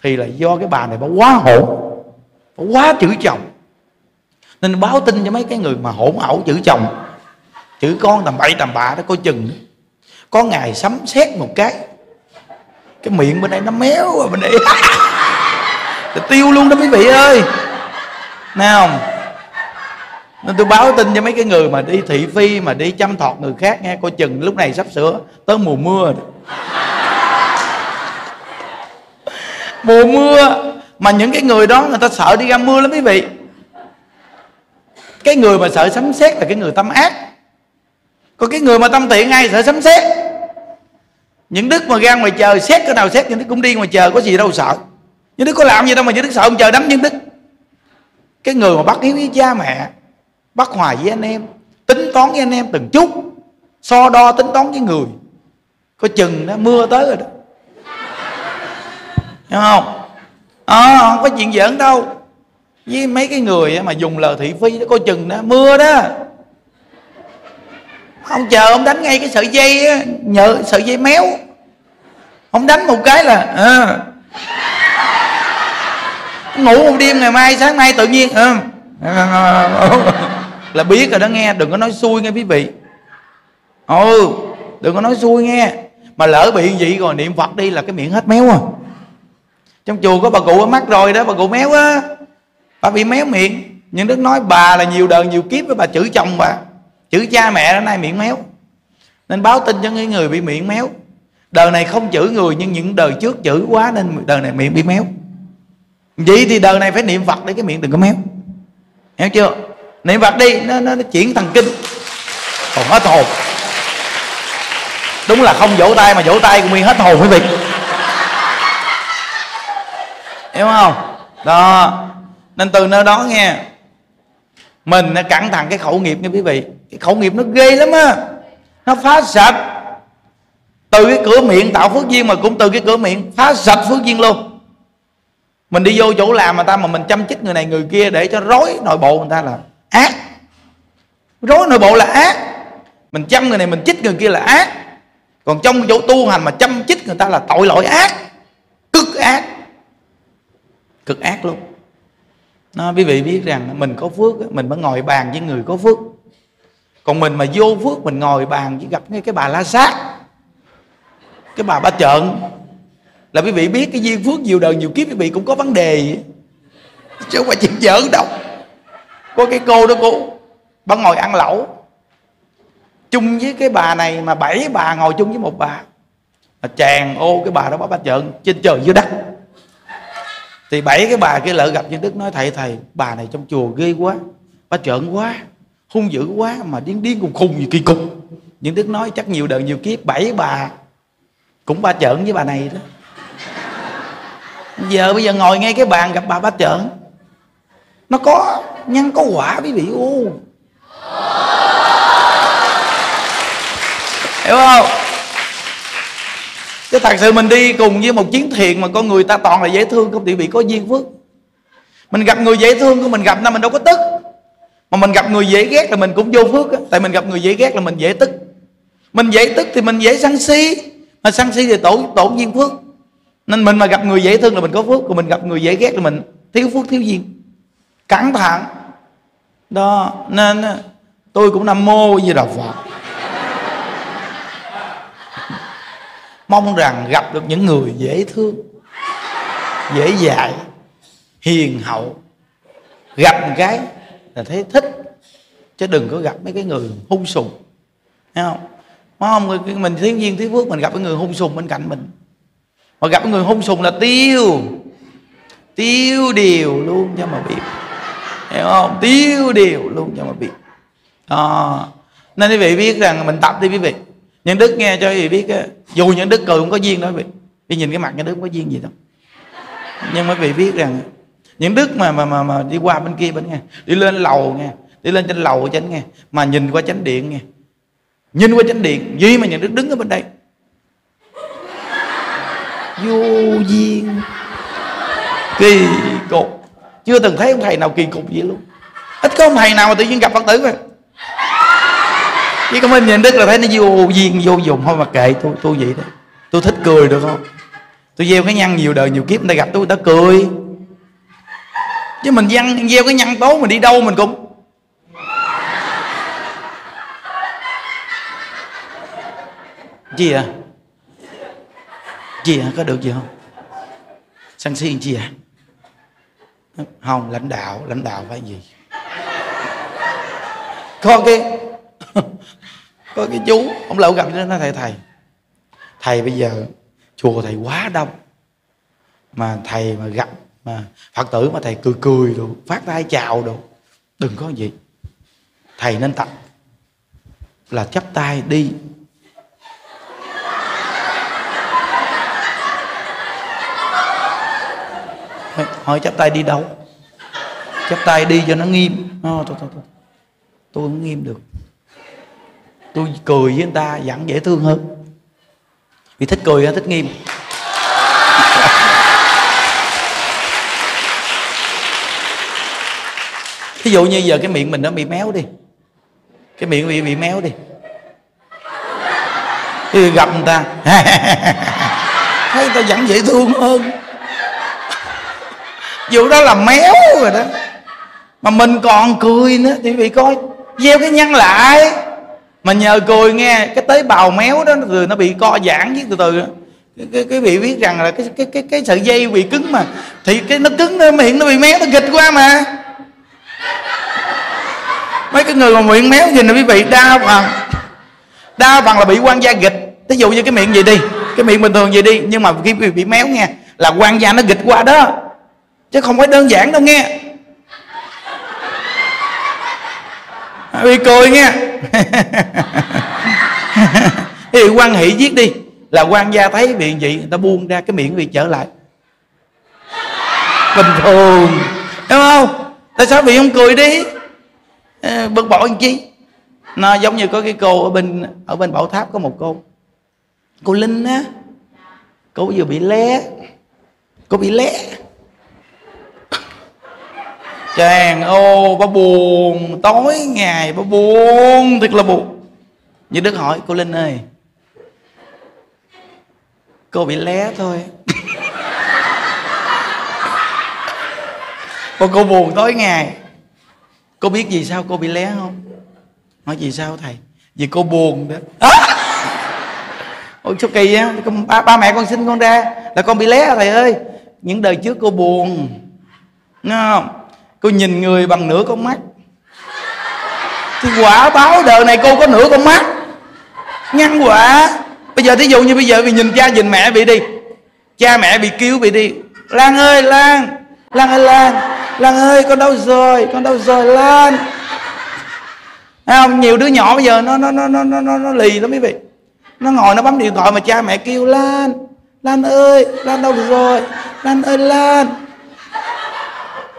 thì là do cái bà này bà quá hỗn, bà quá chữ chồng. Nên báo tin cho mấy cái người mà hỗn ẩu chữ chồng. Chữ con tầm bậy tầm bạ đó, coi chừng. Có ngày sấm sét một cái cái miệng bên đây nó méo rồi bên đây. Tiêu luôn đó quý vị ơi. Nào không nên tôi báo tin cho mấy cái người mà đi thị phi, mà đi chăm thọt người khác nghe, coi chừng lúc này sắp sửa tới mùa mưa rồi mùa mưa, mà những cái người đó, người ta sợ đi ra mưa lắm quý vị. Cái người mà sợ sấm sét là cái người tâm ác. Còn cái người mà tâm thiện ai sợ sấm sét? Những đức mà ra ngoài chờ xét cái nào xét những đức cũng đi ngoài chờ có gì đâu sợ. Những đức có làm gì đâu mà những đức sợ ông trời đánh những đức. Cái người mà bắt hiếu với cha mẹ, bắt hòa với anh em, tính toán với anh em từng chút, so đo tính toán với người. Có chừng nó mưa tới rồi đó hiểu không? À, không có chuyện giỡn đâu. Với mấy cái người mà dùng lời thị phi đó, coi chừng đó mưa đó. Ông chờ ông đánh ngay cái sợi dây á nhờ sợi dây méo. Ông đánh một cái là à, ngủ một đêm ngày mai sáng mai tự nhiên à, là biết rồi đó nghe đừng có nói xui nghe quý vị. Ừ đừng có nói xui nghe. Mà lỡ bị vậy rồi niệm phật đi là cái miệng hết méo à trong chùa có bà cụ ở mắt rồi đó bà cụ méo á. Bà bị méo miệng. Nhưng đức nói bà là nhiều đời nhiều kiếp với bà chửi chồng bà chửi cha mẹ đến nay miệng méo. Nên báo tin cho những người bị miệng méo. Đời này không chửi người nhưng những đời trước chửi quá nên đời này miệng bị méo. Vậy thì đời này phải niệm phật để cái miệng đừng có méo. Hiểu chưa? Niệm phật đi nó, nó, nó chuyển thần kinh. Còn hết hồn. Đúng là không vỗ tay mà vỗ tay cũng bị hết hồn quý vị hiểu không? Đó. Nên từ nơi đó nghe, mình nó cẩn thận cái khẩu nghiệp nha quý vị. Cái khẩu nghiệp nó ghê lắm á. Nó phá sạch. Từ cái cửa miệng tạo phước duyên mà cũng từ cái cửa miệng phá sạch phước duyên luôn. Mình đi vô chỗ làm mà ta mà mình chăm chích người này người kia để cho rối nội bộ người ta là ác. Rối nội bộ là ác. Mình chăm người này mình chích người kia là ác. Còn trong chỗ tu hành mà chăm chích người ta là tội lỗi ác ác cực ác luôn. Nó, quý vị biết rằng mình có phước mình mới ngồi bàn với người có phước. Còn mình mà vô phước, mình ngồi bàn chỉ gặp ngay cái bà la sát, cái bà ba trợn là quý vị biết cái duyên phước nhiều đời, nhiều kiếp quý vị cũng có vấn đề chứ không phải chuyện giỡn đâu. Có cái cô đó cô, bà ngồi ăn lẩu. Chung với cái bà này mà bảy bà ngồi chung với một bà. Mà chàng ô, cái bà đó bà ba trợn trên trời dưới đất thì bảy cái bà kia lỡ gặp nhân đức nói, thầy thầy, bà này trong chùa ghê quá, bà trợn quá, hung dữ quá mà điên điên cùng khùng gì kỳ cục. Nhân đức nói, chắc nhiều đời nhiều kiếp, bảy bà cũng ba trợn với bà này đó. Giờ bây giờ ngồi ngay cái bàn gặp bà ba trợn. Nó có nhân có quả quý vị ô hiểu không? Chứ thật sự mình đi cùng với một chiến thiện mà con người ta toàn là dễ thương không? Thì bị có duyên phước. Mình gặp người dễ thương của mình gặp nó mình đâu có tức. Mà mình gặp người dễ ghét là mình cũng vô phước á. Tại mình gặp người dễ ghét là mình dễ tức. Mình dễ tức thì mình dễ sân si. Mà sân si thì tổ tổ duyên phước. Nên mình mà gặp người dễ thương là mình có phước. Còn mình gặp người dễ ghét là mình thiếu phước, thiếu duyên. Cẩn thận đó, nên tôi cũng nam mô như đạo phật. Mong rằng gặp được những người dễ thương dễ dạy hiền hậu. Gặp một cái là thấy thích chứ đừng có gặp mấy cái người hung sùng. Thấy không? Phải không? Mình thiếu duyên thiếu phước mình gặp cái người hung sùng bên cạnh mình. Mà gặp người hung sùng là tiêu tiêu điều luôn cho mà biết hiểu không? Tiêu điều luôn cho mà biết à, nên quý vị biết rằng mình tập đi quý vị nhân đức nghe cho gì vị biết á, dù nhân đức cười cũng có duyên đó vì vị. Đi nhìn cái mặt nhân đức không có duyên gì đâu. Nhưng mà vị biết rằng những đức mà mà mà, mà đi qua bên kia bên nghe đi lên lầu nghe đi lên trên lầu chánh nghe mà nhìn qua chánh điện nghe. Nhìn qua chánh điện duy mà những đức đứng ở bên đây. Vô duyên. Kỳ cục. Chưa từng thấy ông thầy nào kỳ cục vậy luôn. Ít có ông thầy nào mà tự nhiên gặp phật tử mà chứ không mình nhìn đức là thấy nó vô duyên, vô dụng thôi mà kệ tôi tôi vậy đó. Tôi thích cười được không? Tôi gieo cái nhăn nhiều đời, nhiều kiếp, người ta gặp tôi, người ta cười. Chứ mình văn gieo cái nhăn tốt mình đi đâu mình cũng. Gì à? Gì à có được gì không? Sân si chi à? Không, lãnh đạo lãnh đạo phải gì? Có cái có cái chú ông lậu gặp nó nói thầy thầy thầy bây giờ chùa thầy quá đông. Mà thầy mà gặp mà phật tử mà thầy cười cười đồ phát tay chào đồ đừng có gì. Thầy nên tập là chắp tay đi. Hỏi chắp tay đi đâu? Chắp tay đi cho nó nghiêm. Oh, thôi, thôi, thôi. tôi không nghiêm được tôi cười với người ta vẫn dễ thương hơn. Vì thích cười hay thích nghiêm. Thí dụ như giờ cái miệng mình nó bị méo đi. Cái miệng bị bị méo đi. Thì gặp người ta. Thấy người ta vẫn dễ thương hơn. Dù đó là méo rồi đó. Mà mình còn cười nữa, thì bị coi, gieo cái nhăn lại mà nhờ cười nghe cái tế bào méo đó từ nó bị co giãn với từ từ cái, cái, cái bị biết rằng là cái cái cái cái sợi dây bị cứng mà. Thì cái nó cứng nó miệng nó bị méo nó gịch qua mà. Mấy cái người mà miệng méo nhìn là quý vị đa bằng đa bằng là bị quan gia gịch ví dụ như cái miệng gì đi cái miệng bình thường gì đi nhưng mà khi bị méo nghe là quan gia nó gịch qua đó. Chứ không phải đơn giản đâu nghe. Bị cười nghe thì quan hệ giết đi. Là quan gia thấy bị vậy, người ta buông ra cái miệng bị trở lại. Bình thường, đúng không? Tại sao bị không cười đi? Ờ, bực bội làm chi? Nó giống như có cái cô ở bên ở bên bảo tháp có một cô. Cô linh á. Cô vừa bị lé. Cô bị lé chàng ô bà buồn tối ngày bà buồn thật là buồn. Như đức hỏi cô linh ơi cô bị lé thôi. Cô cô buồn tối ngày. Cô biết vì sao cô bị lé không? Nói vì sao thầy? Vì cô buồn đó. À! ôi số kỳ á ba, ba mẹ con sinh con ra là con bị lé à, thầy ơi. Những đời trước cô buồn Nghe không? Cô nhìn người bằng nửa con mắt. Thì quả báo đời này cô có nửa con mắt. Ngăn quả bây giờ thí dụ như bây giờ vì nhìn cha nhìn mẹ bị đi. Cha mẹ bị cứu bị đi. Lan ơi, lan. Lan ơi, lan. Lan ơi, con đâu rồi? Con đâu rồi, lan? Thấy không? Nhiều đứa nhỏ bây giờ nó nó nó nó nó nó lì lắm quý vị. Nó ngồi nó bấm điện thoại mà cha mẹ kêu, lan lan ơi, lan đâu rồi? Lan ơi, lan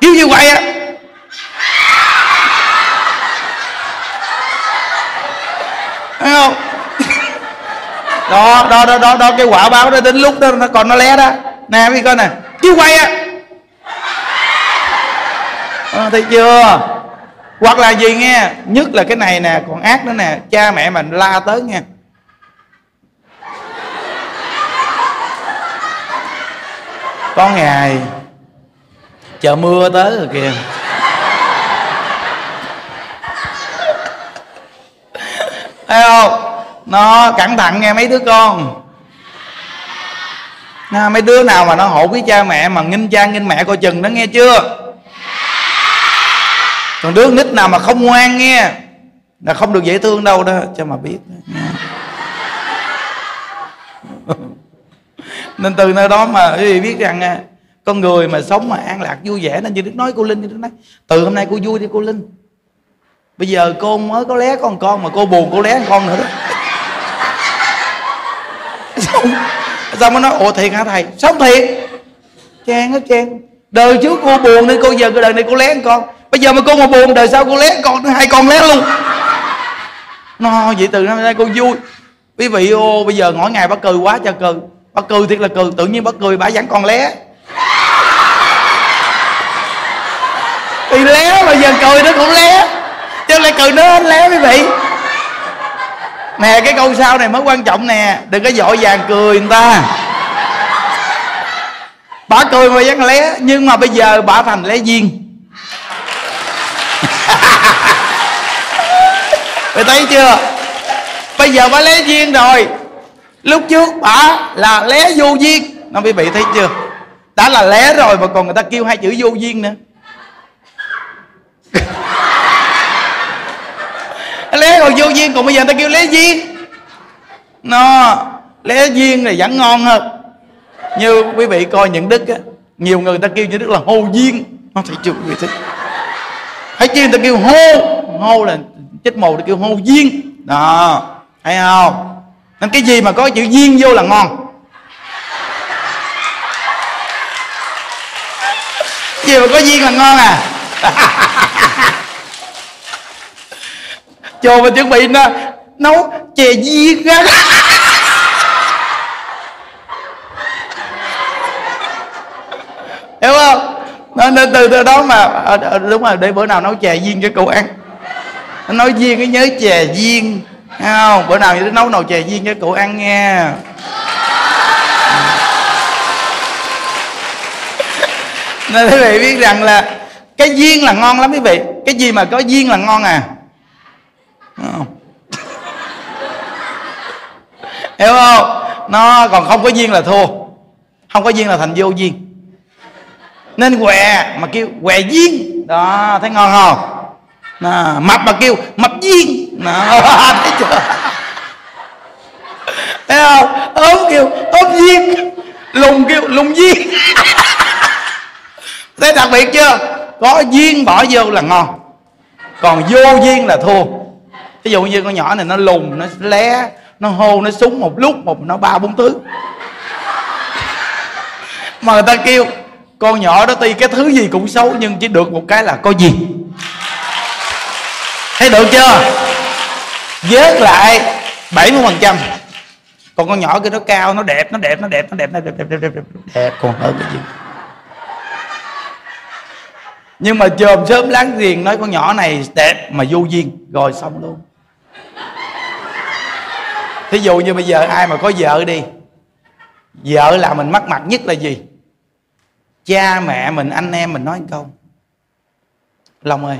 kêu như vậy á. Thấy không? Đó đó đó đó, đó cái quả báo đó đến lúc đó nó còn nó lé đó. Nè quý coi nè. Kêu quay á. À, thấy chưa? Hoặc là gì nghe nhất là cái này nè còn ác nữa nè cha mẹ mình la tới nha con ngày chờ mưa tới rồi kìa. Thấy không? Nó cẩn thận nghe mấy đứa con. Nha, mấy đứa nào mà nó hộ với cha mẹ mà nghinh cha nghinh mẹ coi chừng nó nghe chưa? Còn đứa nít nào mà không ngoan nghe là không được dễ thương đâu đó cho mà biết. Nên từ nơi đó mà quý vị biết rằng à, con người mà sống mà an lạc vui vẻ nên như đức nói cô linh như đức nói. Từ hôm nay cô vui đi cô linh. Bây giờ cô mới có lé con con mà cô buồn cô lé con nữa đó. Sao, sao mới nói ủa thiệt hả thầy? Sống thiệt. Trang hết trang đời trước cô buồn nên cô giờ cái đời này cô lé con bây giờ mà cô mà buồn đời sau cô lé con hai con lé luôn. No vậy từ hôm nay cô vui. Quý vị ô bây giờ mỗi ngày bác cười quá cho cười. Bác cười thiệt là cười tự nhiên bác cười bả vẫn còn lé. Thì lé mà giờ cười nó cũng lé. Chứ lại cười nó lé quý vị. Nè, cái câu sau này mới quan trọng nè. Đừng có dội vàng cười người ta. Bà cười mà vẫn lé, nhưng mà bây giờ bà thành lé duyên mày thấy chưa? Bây giờ bà lé duyên rồi. Lúc trước bà là lé vô duyên nó quý vị thấy chưa? Đã là lé rồi mà còn người ta kêu hai chữ vô duyên nữa. Lé còn vô duyên, còn bây giờ người ta kêu lé duyên. Nó, lé duyên này vẫn ngon hơn. Như quý vị coi những đức á, nhiều người ta kêu những đức là hồ duyên. Nó thấy chưa, quý vị thích thấy chưa, người ta kêu hô. Hô là chết mồ ta kêu hô duyên. Đó, thấy không? Nên cái gì mà có chữ duyên vô là ngon? Gì mà có duyên là ngon à? chồ mà chuẩn bị nó nấu chè viên á hiểu không? Nên, nên từ từ đó mà à, à, đúng rồi để bữa nào nấu chè viên cho cậu ăn. Nó nói viên cái nhớ chè viên. Không? Bữa nào nấu nồi chè viên cho cậu ăn nha. Nên quý vị biết rằng là cái duyên là ngon lắm quý vị. Cái gì mà có duyên là ngon à? Không? hiểu không? Nó còn không có duyên là thua. Không có duyên là thành vô duyên. Nên què mà kêu què duyên? Đó thấy ngon không? Đó, mập mà kêu mập duyên. Đó, thấy chưa? Thấy không? Ốm kêu ốm duyên. Lùng kêu lùng duyên. Thấy đặc biệt chưa? Có duyên bỏ vô là ngon. Còn vô duyên là thua ví dụ như con nhỏ này nó lùn nó lé nó hô nó súng một lúc một nó ba bốn thứ. Mà người ta kêu con nhỏ đó tuy cái thứ gì cũng xấu nhưng chỉ được một cái là có gì? Thấy được chưa? Vớt lại 70 phần trăm. Còn con nhỏ kia nó cao nó đẹp nó đẹp nó đẹp nó đẹp nó đẹp đẹp đẹp đẹp đẹp, đẹp còn hơn cái gì? Nhưng mà chồm sớm láng giềng nói con nhỏ này đẹp mà vô duyên rồi xong luôn thí dụ như bây giờ ai mà có vợ đi, vợ là mình mắc mặt nhất là gì? Cha, mẹ mình, anh em mình nói một câu. Long ơi.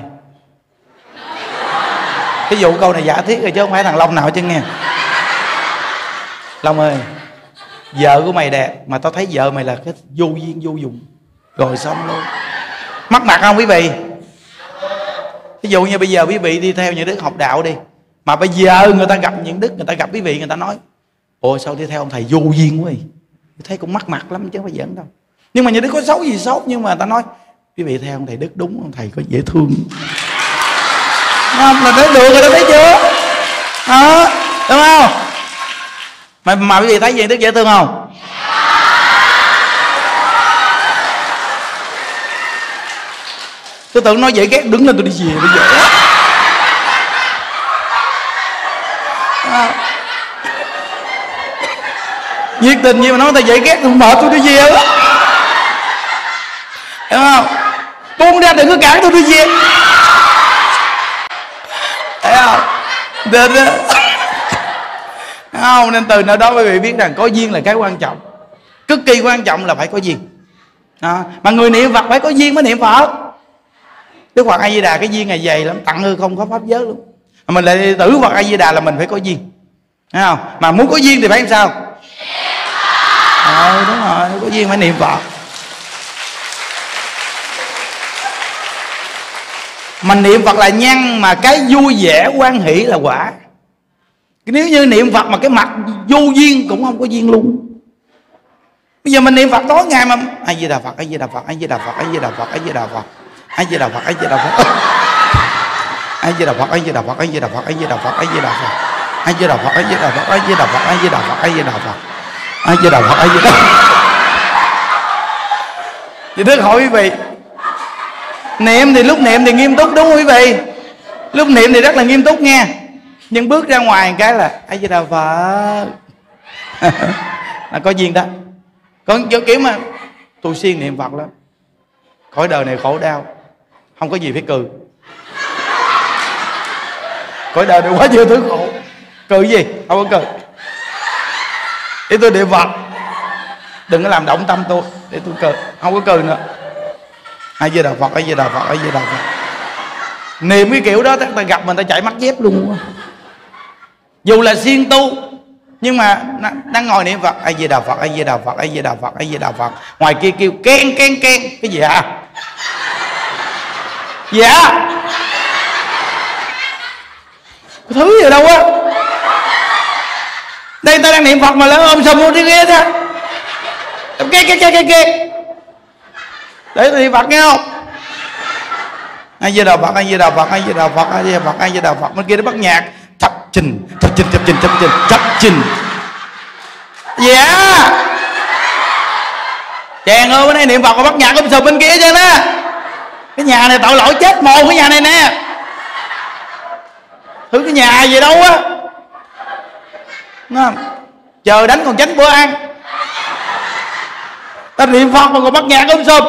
Thí dụ câu này giả thiết rồi chứ không phải thằng long nào chứ nghe. Long ơi, vợ của mày đẹp mà tao thấy vợ mày là cái vô duyên vô dụng, rồi xong luôn. Mắc mặt không quý vị? Thí dụ như bây giờ quý vị đi theo những đức học đạo đi mà bây giờ người ta gặp những đức, người ta gặp quý vị, người ta nói, ôi, sao đi theo ông thầy vô duyên quá vậy? Thấy cũng mắc mặt lắm, chứ không phải giỡn đâu. Nhưng mà những đức có xấu gì xấu, nhưng mà người ta nói, quý vị theo ông thầy đức đúng, ông thầy có dễ thương. Không, là thấy được rồi đó thấy chưa? Đó đúng không? Mà mà quý vị thấy gì, đức dễ thương không? Tôi tưởng nói dễ ghét, đứng lên tôi đi về bây giờ nhiệt tình như mà nói thầy dễ ghét tôi mệt tôi đi về đó hiểu không? Buông ra đừng có cản tôi đi về. Thấy không? Được đó. Không? Nên từ nơi đó quý vị biết rằng có duyên là cái quan trọng. Cực kỳ quan trọng là phải có duyên. À, mà người niệm phật phải có duyên mới niệm phật. Đức phật a di đà cái duyên này dày lắm tặng hư không có pháp giới luôn mình là đệ tử hoặc a di đà là mình phải có duyên. Thấy không? Mà muốn có duyên thì phải làm sao? Ờ đúng rồi có duyên phải niệm phật. Mình niệm phật là nhân mà cái vui vẻ quan hỷ là quả. Nếu như niệm phật mà cái mặt vô duyên cũng không có duyên luôn. Bây giờ mình niệm phật tối ngày mà ai di đà phật ai di đà phật ai di đà phật ai di đà phật ai di đà phật ai di đà phật ai di đà phật, ai di đà phật anh di đà phật anh di đà phật anh di đà phật anh di đà phật anh di đà phật anh di đà phật anh di đà phật anh di đà phật anh di đà phật anh di đà phật anh di đà phật thì đức hỏi quý vị niệm thì lúc niệm thì nghiêm túc đúng không quý vị lúc niệm thì rất là nghiêm túc nghe nhưng bước ra ngoài cái là ai di đà phật là có duyên đó còn kiểu mà tôi siêng niệm phật lắm khỏi đời này khổ đau không có gì phải cười cõi đời này quá nhiều thứ khổ. Cười gì? Không có cười để tôi niệm phật. Đừng có làm động tâm tôi. Để tôi cười không có cười nữa. Ai di đà phật ai di đà phật ai di đà phật. Niệm cái kiểu đó ta gặp mình ta chạy mắt dép luôn dù là siêng tu, nhưng mà đang ngồi niệm phật. Ai di đà phật ai di đà phật ai di đà phật ai di đà phật. Ngoài kia kêu ken ken ken cái gì hả? Dạ thứ gì đâu á? Đây, ta đang niệm phật mà lớn ôm sầm mua đi kia ra kia kia kia kia kia để niệm phật nghe không? Ai di đà phật ai di đà phật ai di đà phật ai di đà phật ai di đà phật. Bên kia nó bắt nhạc. Thập trình thập trình thập trình thập trình thập trình dạ. Chàng ơi bên đây niệm phật mà bắt nhạc ôm sao bên kia chứ đó? Cái nhà này tội lỗi chết mồ cái nhà này nè thứ cái nhà gì đâu á? Chờ đánh còn tránh bữa ăn. Ta niệm phật mà còn bắt nhạc không sụp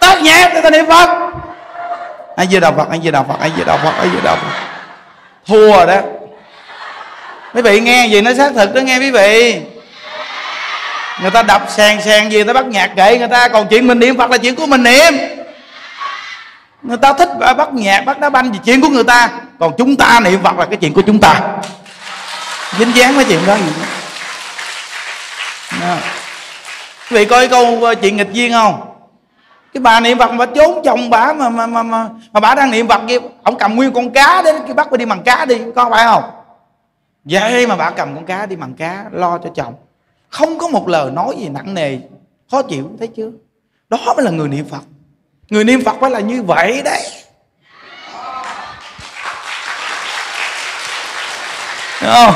tắt nhạc ta niệm phật. Ai vừa đọc phật, ai vừa đọc phật, ai vừa đọc phật, ai vừa đọc phật. Thua rồi đó. Quý vị nghe gì nó xác thực đó nghe quý vị. Người ta đập sàn sàn gì ta bắt nhạc kệ người ta. Còn chuyện mình niệm phật là chuyện của mình niệm người ta thích bắt nhạc bắt đá banh gì chuyện của người ta. Còn chúng ta niệm phật là cái chuyện của chúng ta. Dính dáng với chuyện đó. Gì đó. quý vị coi câu ờ, chuyện nghịch duyên không? Cái bà niệm phật mà trốn chồng bà mà mà mà mà, mà bà đang niệm phật kia ông cầm nguyên con cá đến cái bắt bà đi bằng cá đi có phải không? Vậy mà bà cầm con cá đi bằng cá lo cho chồng. Không có một lời nói gì nặng nề khó chịu thấy chưa? Đó mới là người niệm phật người niệm phật phải là như vậy đấy. Đúng không?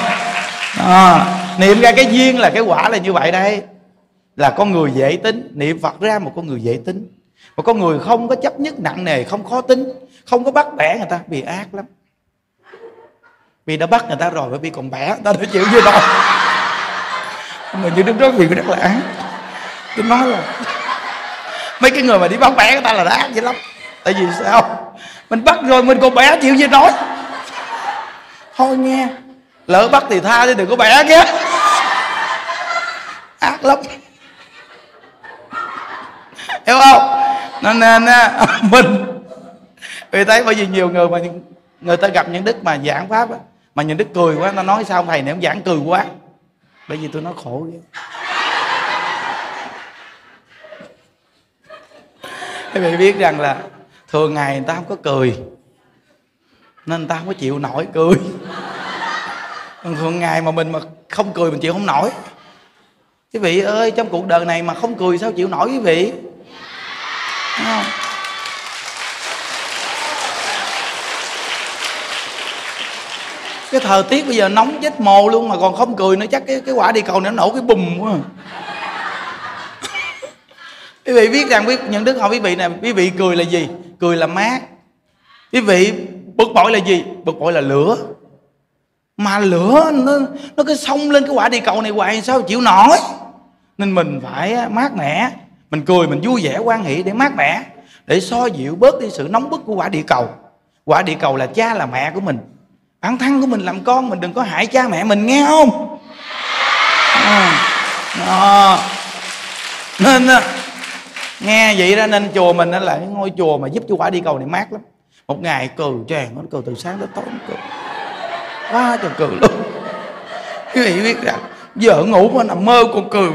À, niệm ra cái duyên là cái quả là như vậy đây là con người dễ tính. Niệm phật ra một con người dễ tính. Một con người không có chấp nhất nặng nề không khó tính không có bắt bẻ người ta bị ác lắm. Vì đã bắt người ta rồi bởi vì còn bẻ người ta đã chịu như đâu? mà như đức đó vì rất là ác. Tôi nói là mấy cái người mà đi bắt bé người ta là ác dữ lắm. Tại vì sao? Mình bắt rồi, mình còn bé chịu gì nói thôi nghe, lỡ bắt thì tha chứ đừng có bẻ kia ác lắm. Hiểu không? Nên nên mình. Vì thấy bởi vì nhiều người mà người ta gặp những đức mà giảng pháp á, mà những đức cười quá, nó nói sao thầy này ông giảng cười quá. Bởi vì tôi nói khổ ghê. Quý vị biết rằng là thường ngày người ta không có cười, nên người ta không có chịu nổi cười. Thường ngày mà mình mà không cười mình chịu không nổi. Quý vị ơi, trong cuộc đời này mà không cười sao chịu nổi quý vị? Đúng không? Cái thời tiết bây giờ nóng chết mồ luôn mà còn không cười nữa, chắc cái cái quả đi cầu này nó nổ cái bùm quá quý vị biết rằng những đức hỏi quý vị nè quý vị cười là gì? Cười là mát. Quý vị bực bội là gì? Bực bội là lửa. Mà lửa nó nó cứ xông lên cái quả địa cầu này hoài sao chịu nổi? Nên mình phải mát mẻ. Mình cười mình vui vẻ quan hệ để mát mẻ để so dịu bớt đi sự nóng bức của quả địa cầu. Quả địa cầu là cha là mẹ của mình. Bản thân của mình làm con mình đừng có hại cha mẹ mình nghe không? À, à. nên nghe vậy đó, nên chùa mình là cái ngôi chùa mà giúp cho quả đi cầu này mát lắm. Một ngày cười tràn, nó cười từ sáng đến tối nó cười quá trời cười luôn. Quý vị biết rằng, vợ ngủ mà nằm mơ còn cười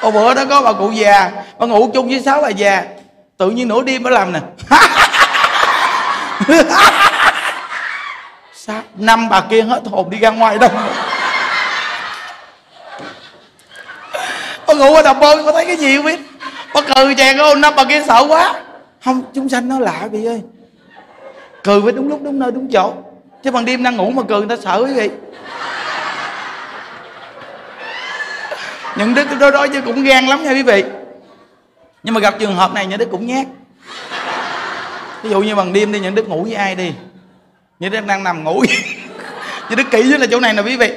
Hồi bữa đó có bà cụ già, Bà ngủ chung với sáu bà già. Tự nhiên nửa đêm bà làm nè. Sao Năm bà kia hết hồn đi ra ngoài đâu. Bà ngủ ở đầm bơi Có thấy cái gì không biết? Bà cười chàng ơi Năm bà kia sợ quá. Không chúng sanh nó lạ vị ơi. Cười với đúng lúc đúng nơi đúng chỗ. Chứ bằng đêm đang ngủ mà cười người ta sợ quý vị. Những đức đó đó chứ cũng gan lắm nha quý vị. Nhưng mà gặp trường hợp này những đức cũng nhát. Ví dụ như bằng đêm đi những đức ngủ với ai đi? Những đức đang nằm ngủ Những đức kỹ nhất là chỗ này nè quý vị.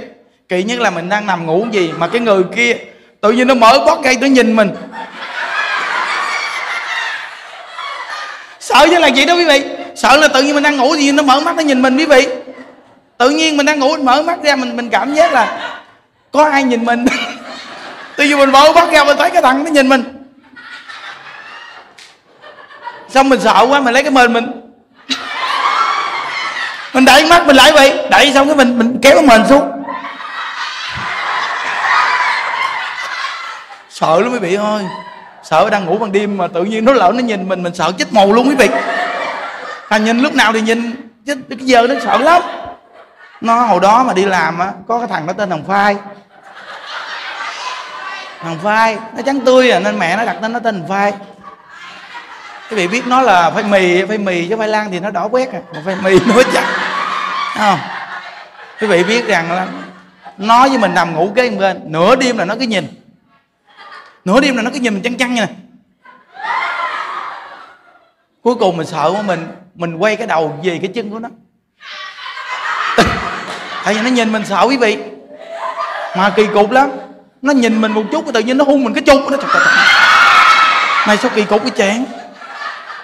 Kỹ nhất là mình đang nằm ngủ gì Mà cái người kia tự nhiên nó mở bót cây nó nhìn mình. Sợ chứ là gì đó quý vị. Sợ là tự nhiên mình đang ngủ thì nó mở mắt nó nhìn mình quý vị. Tự nhiên mình đang ngủ mở mắt ra mình mình cảm giác là có ai nhìn mình. Tự nhiên mình mở mắt ra mình thấy cái thằng nó nhìn mình. Xong mình sợ quá, mình lấy cái mền mình. Mình đẩy mắt mình lại vậy đẩy xong cái mình mình kéo mền xuống. Sợ lắm quý vị ơi. Sợ đang ngủ ban đêm mà tự nhiên nó lỡ nó nhìn mình mình sợ chết mù luôn quý vị. À nhìn lúc nào thì nhìn chứ cái giờ nó sợ lắm. Nó hồi đó mà đi làm á, có cái thằng nó tên thằng phai. Thằng phai, nó trắng tươi à nên mẹ nó đặt tên nó tên thằng phai. Quý vị biết nó là phai mì phai mì chứ phai lan thì nó đỏ quét à mà phai mì nó chắc. Không? Quý vị biết rằng là nó với mình nằm ngủ kế bên, nửa đêm là nó cứ nhìn nửa đêm là nó cứ nhìn mình chăn chăn như này. Cuối cùng mình sợ của mình mình quay cái đầu về cái chân của nó. Tại vì nó nhìn mình sợ quý vị. Mà kỳ cục lắm. Nó nhìn mình một chút, tự nhiên nó hung mình cái chục nó. Thật thật này sao kỳ cục cái chán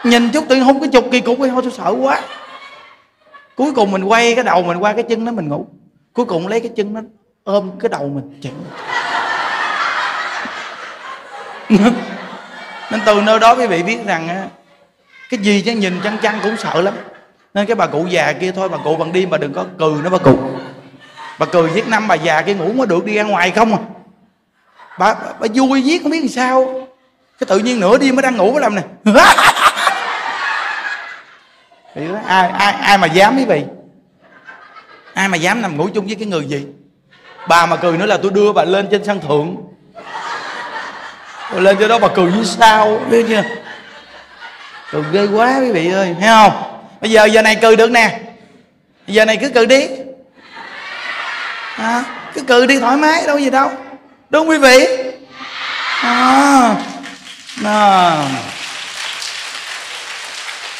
nhìn chút tự nhiên hung cái chục kỳ cục cái thôi, tôi sợ quá. Cuối cùng mình quay cái đầu mình qua cái chân nó mình ngủ. Cuối cùng lấy cái chân nó ôm cái đầu mình chặn. nên từ nơi đó quý vị biết rằng cái gì chứ nhìn chăn chăn cũng sợ lắm. Nên cái bà cụ già kia thôi bà cụ bằng đi bà đừng có cười nữa bà cụ. Bà cười viết năm bà già kia ngủ mới được đi ra ngoài không à. Bà, bà, bà vui viết không biết làm sao. Cái tự nhiên nửa đi mới đang ngủ mới làm nè. Ai ai ai mà dám quý vị? Ai mà dám nằm ngủ chung với cái người gì? Bà mà cười nữa là tôi đưa bà lên trên sân thượng rồi lên cho đó mà cười như sao biết chưa? Cười ghê quá quý vị ơi thấy không? Bây giờ giờ này cười được nè. Giờ này cứ cười đi. À, cứ cười đi thoải mái đâu gì đâu. Đúng quý vị. À, à.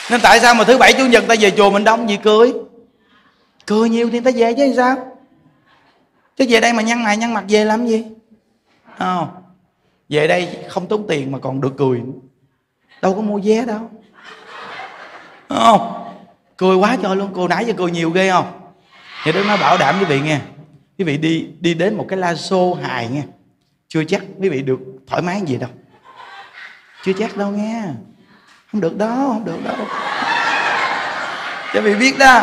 nên tại sao mà thứ bảy chủ nhật ta về chùa mình đông gì cười? Cười nhiều thì ta về chứ sao? Chứ về đây mà nhăn mày nhăn mặt về làm gì? Không? Về đây không tốn tiền mà còn được cười. Đâu có mua vé đâu. Không? Cười quá trời luôn. Cô nãy giờ cười nhiều ghê không? Thì đó nó bảo đảm quý vị nghe. Quý vị đi đi đến một cái la xô hài nghe. Chưa chắc quý vị được thoải mái gì đâu. Chưa chắc đâu nghe. Không được đó không được đâu. Cho vị biết đó,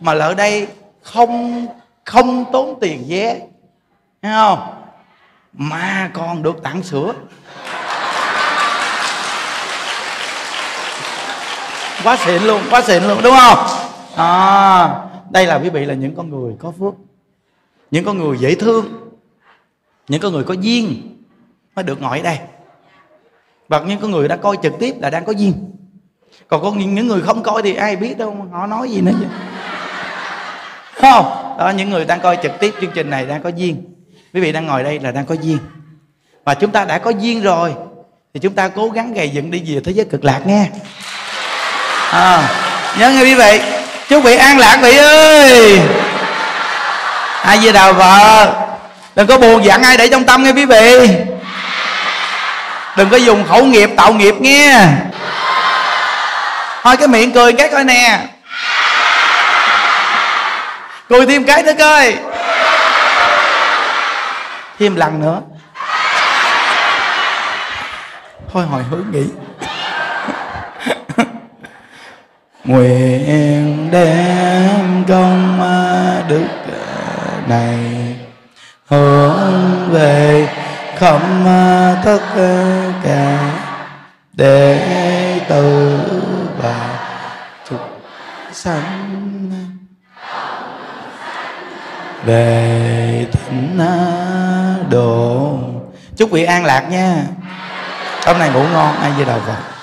mà lỡ đây không không tốn tiền vé, thấy không? Mà còn được tặng sữa. Quá xịn luôn quá xịn luôn đúng không? À, đây là quý vị là những con người có phước những con người dễ thương những con người có duyên mới được ngồi ở đây. Và những con người đã coi trực tiếp là đang có duyên. Còn có những người không coi thì ai biết đâu họ nói gì nữa chứ. Không đó những người đang coi trực tiếp chương trình này đang có duyên quý vị đang ngồi đây là đang có duyên. Và chúng ta đã có duyên rồi thì chúng ta cố gắng gầy dựng đi về thế giới cực lạc nghe à, nhớ nghe quý vị chúc vị an lạc vị ơi. Ai về đào vợ? Đừng có buồn giận ai để trong tâm nghe quý vị. Đừng có dùng khẩu nghiệp tạo nghiệp nghe. Thôi cái miệng cười cái coi nè. Cười thêm cái nữa coi thêm lần nữa. Thôi hồi hướng nghĩ nguyện đem công à, đức à, này hướng về không à, tất cả để từ và chúng sanh. Về thịnh độ chúc vị an lạc nha. Hôm nay ngủ ngon ai với đầu phật